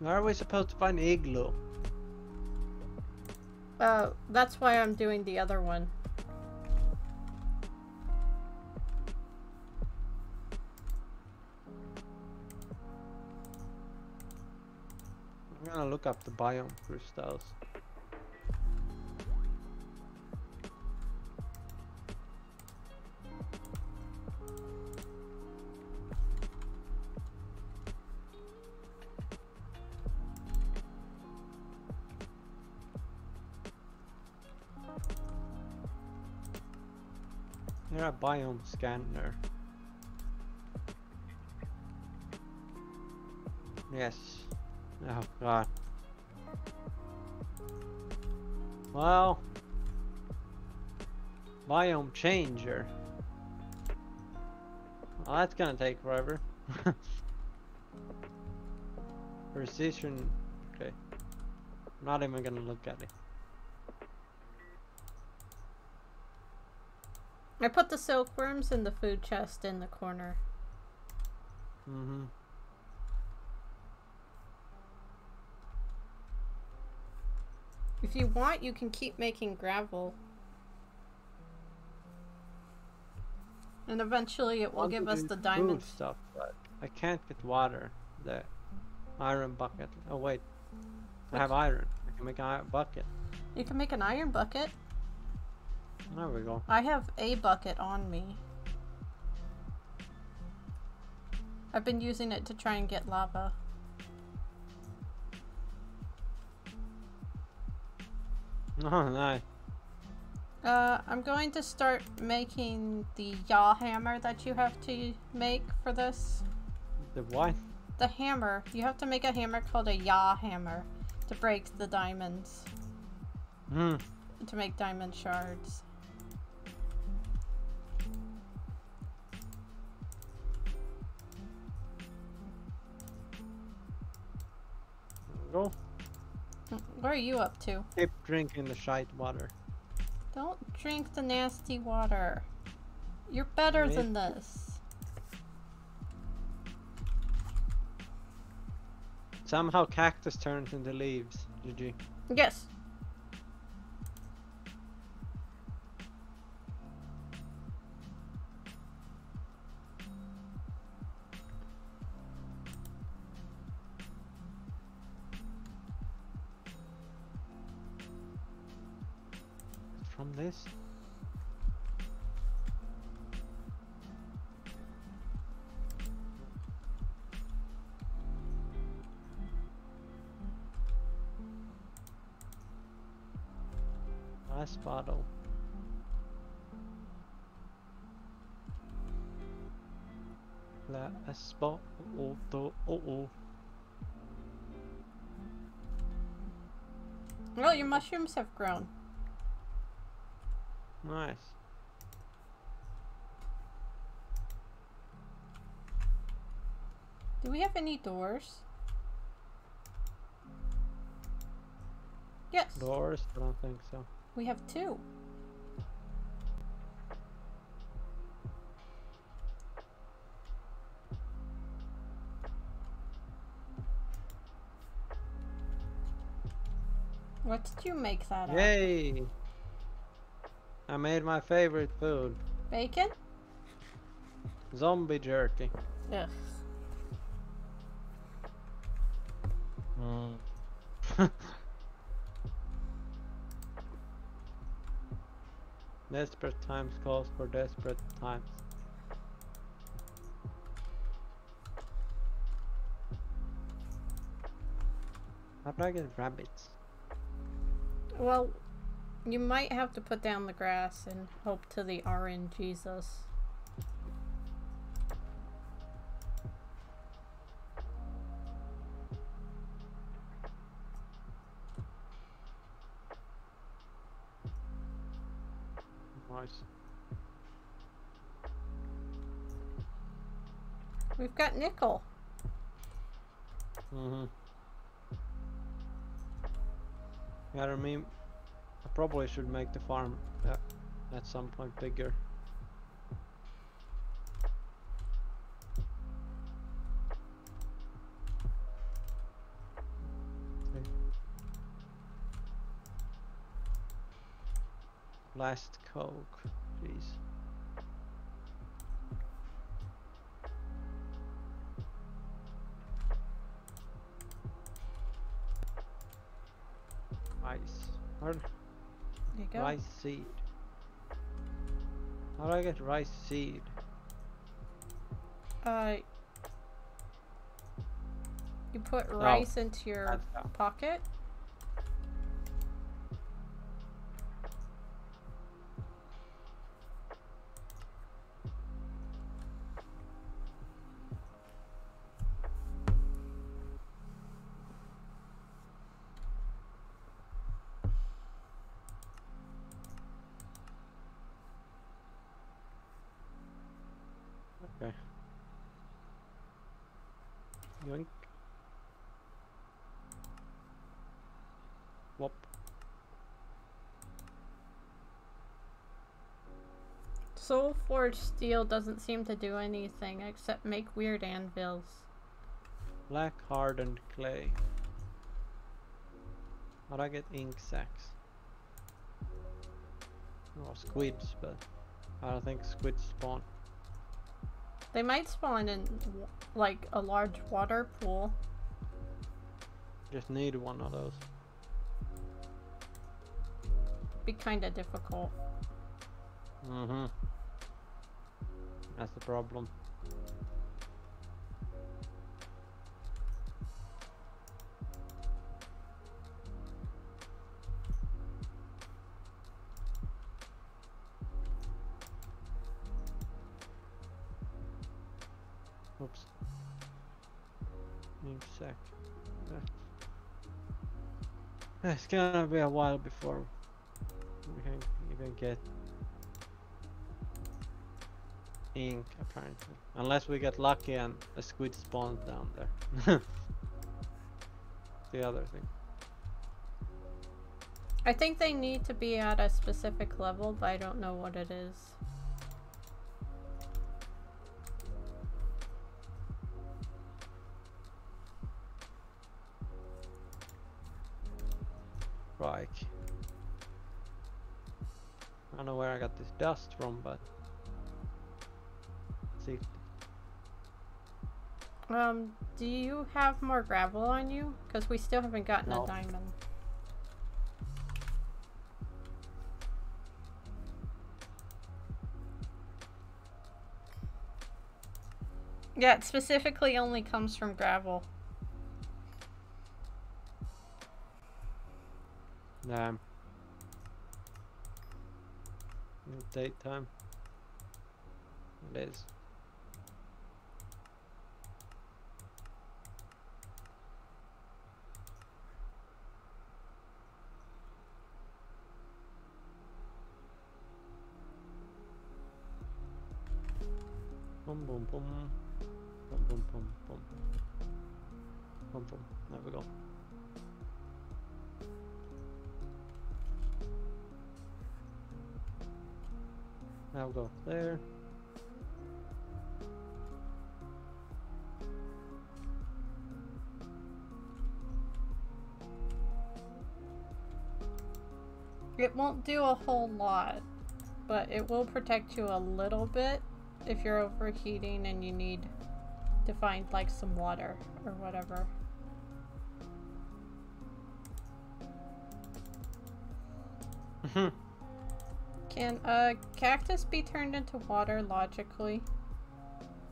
Where are we supposed to find igloo? Uh, that's why I'm doing the other one. I'm gonna look up the biome crystals. They're biome scanner. Yes. Oh god. Well. Biome changer. Well, that's gonna take forever. Precision. Okay. Not even gonna look at it. I put the silkworms in the food chest in the corner. Mm-hmm. If you want, you can keep making gravel. And eventually it will give us the diamond. stuff, but I can't get water. The iron bucket. Oh wait, I have iron. I can make an iron bucket. You can make an iron bucket. There we go. I have a bucket on me. I've been using it to try and get lava. Oh nice. Uh, I'm going to start making the yaw hammer that you have to make for this. The what? The hammer. You have to make a hammer called a yaw hammer to break the diamonds. Hmm. To make diamond shards. Go. What are you up to? Keep drinking the shite water. Don't drink the nasty water. You're better Wait. than this. Somehow cactus turns into leaves. GG. Yes. This? Last bottle. Last bottle. Oh, oh, oh. Well, your mushrooms have grown. Nice. Do we have any doors? Yes. Doors? I don't think so. We have two. What did you make that of? Yay! I made my favorite food. Bacon? Zombie jerky. Mm. Ugh. desperate times calls for desperate times. How do I get rabbits? Well, you might have to put down the grass and hope to the RN Jesus. Nice. We've got nickel. Mm-hmm. I mean, I probably should make the farm uh, at some point bigger. Last coke, seed? How do I get rice seed? Uh, you put rice into your pocket. Forged steel doesn't seem to do anything except make weird anvils. Black hardened clay. How do I get ink sacks? Oh, squids, but I don't think squids spawn. They might spawn in like a large water pool. Just need one of those. Be kind of difficult. Mm-hmm. That's the problem. Oops. Uh, It's gonna be a while before we can even get ink apparently. Unless we get lucky and a squid spawns down there. the other thing. I think they need to be at a specific level, but I don't know what it is. Right. I don't know where I got this dust from, but Um, do you have more gravel on you? Because we still haven't gotten No. a diamond. Yeah, it specifically only comes from gravel. Damn. Daytime. It is. Boom, boom, boom. Boom, boom, boom, boom. Boom, boom. There we go. Now go there. It won't do a whole lot, but it will protect you a little bit if you're overheating and you need to find like some water or whatever. Mm-hmm. Can a cactus be turned into water logically?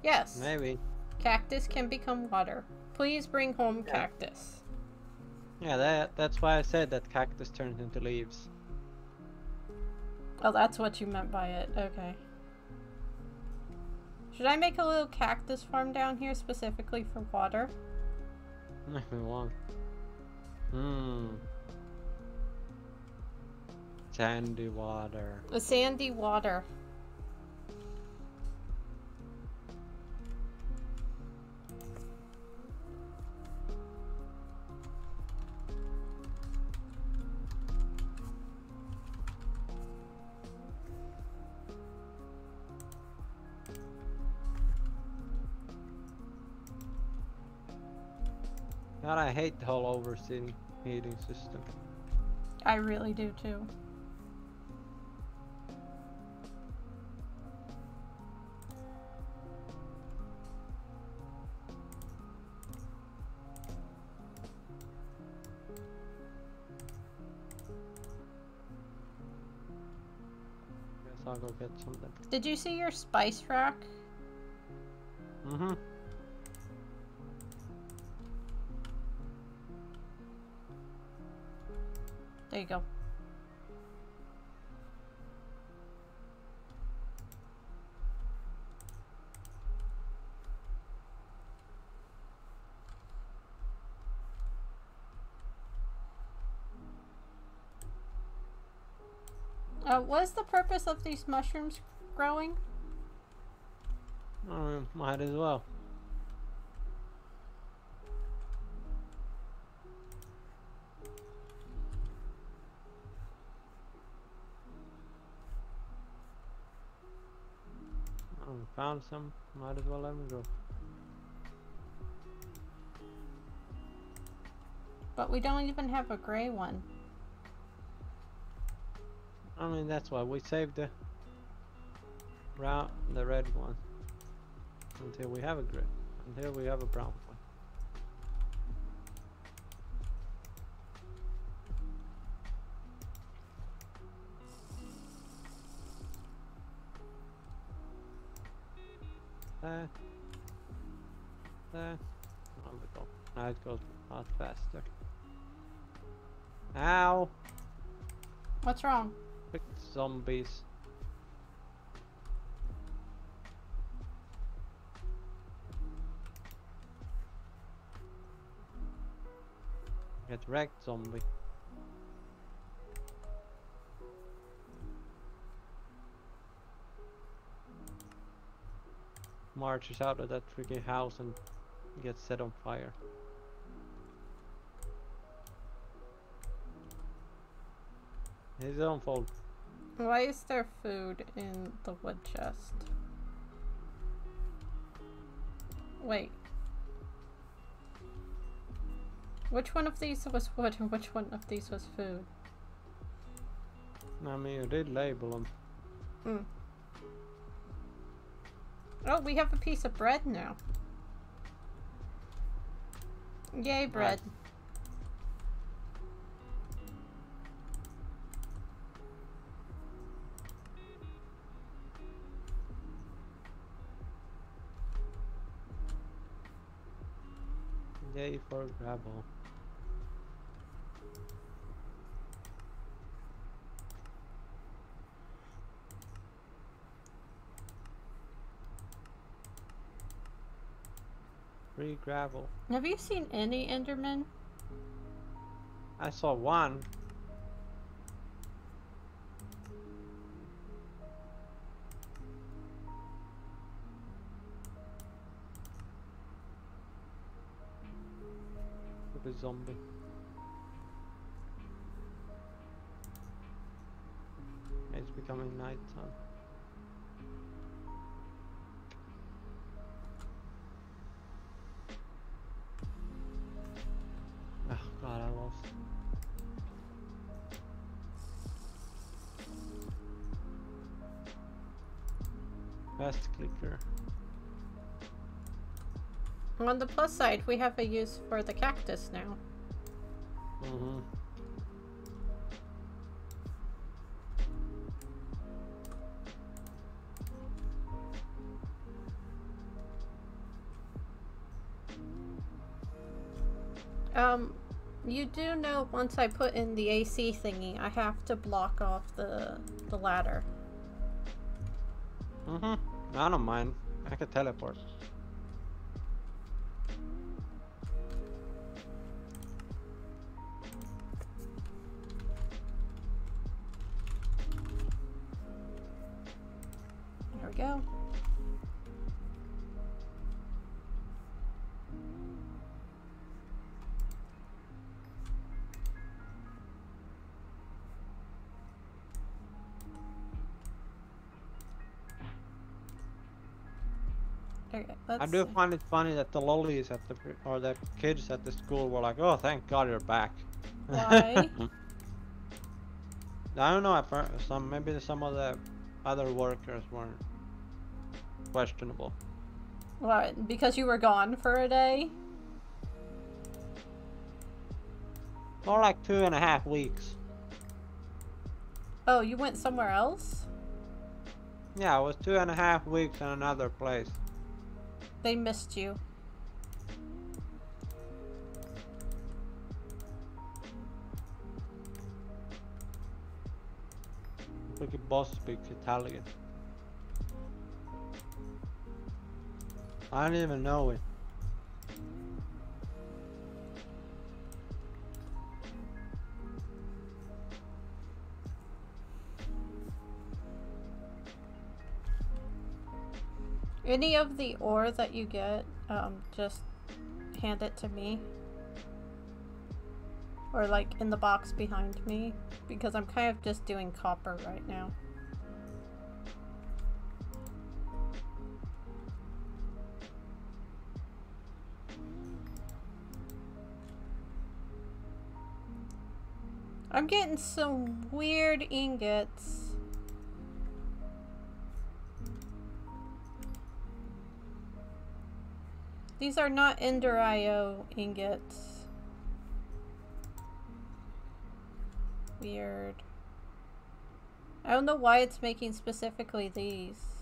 Yes. Maybe. Cactus can become water. Please bring home Yeah. cactus. Yeah, that that's why I said that cactus turns into leaves. Oh, that's what you meant by it. Okay. Should I make a little cactus farm down here specifically for water? If we want. Hmm. Sandy water. The sandy water. God, I hate the whole overseeing heating system. I really do too. Guess I'll go get something. Did you see your spice rack? Mm-hmm. There you go. Uh, what is the purpose of these mushrooms growing? Oh, might as well. Found some. Might as well let them go. But we don't even have a gray one. I mean, that's why we saved the round, the red one. Until we have a grid. Until we have a brown There. There. Oh, we go. Now it goes a lot faster. Ow! What's wrong? Quick zombies. Get wrecked, zombie. Marches out of that freaking house and gets set on fire. His own fault. Why is there food in the wood chest? Wait. Which one of these was wood and which one of these was food? I mean, you did label them. Hmm. Oh, we have a piece of bread now. Yay, bread. Yay for gravel. Free gravel. Have you seen any Endermen? I saw one. With a zombie. It's becoming nighttime. Fast clicker. On the plus side, we have a use for the cactus now. Mm-hmm. Um, you do know once I put in the AC thingy, I have to block off the the ladder. Mm-hmm. I don't mind. I can teleport. Okay, I do find it funny that the lollies at the or the kids at the school were like, "Oh, thank God you're back." Why? I don't know. Heard some maybe some of the other workers weren't questionable. What? Because you were gone for a day? More like two and a half weeks. Oh, you went somewhere else? Yeah, it was two and a half weeks in another place. They missed you. Freaking boss speaks Italian. I don't even know it. Any of the ore that you get, um, just hand it to me. Or like in the box behind me. Because I'm kind of just doing copper right now. I'm getting some weird ingots. These are not Ender IO ingots. Weird. I don't know why it's making specifically these.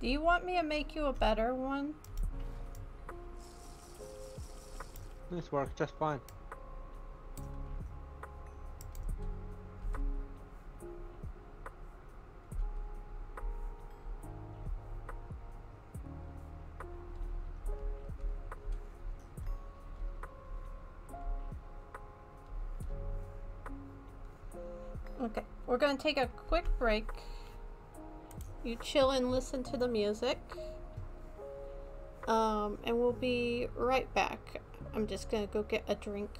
Do you want me to make you a better one? This works just fine. Take a quick break. You chill and listen to the music. Um, and we'll be right back. I'm just gonna go get a drink.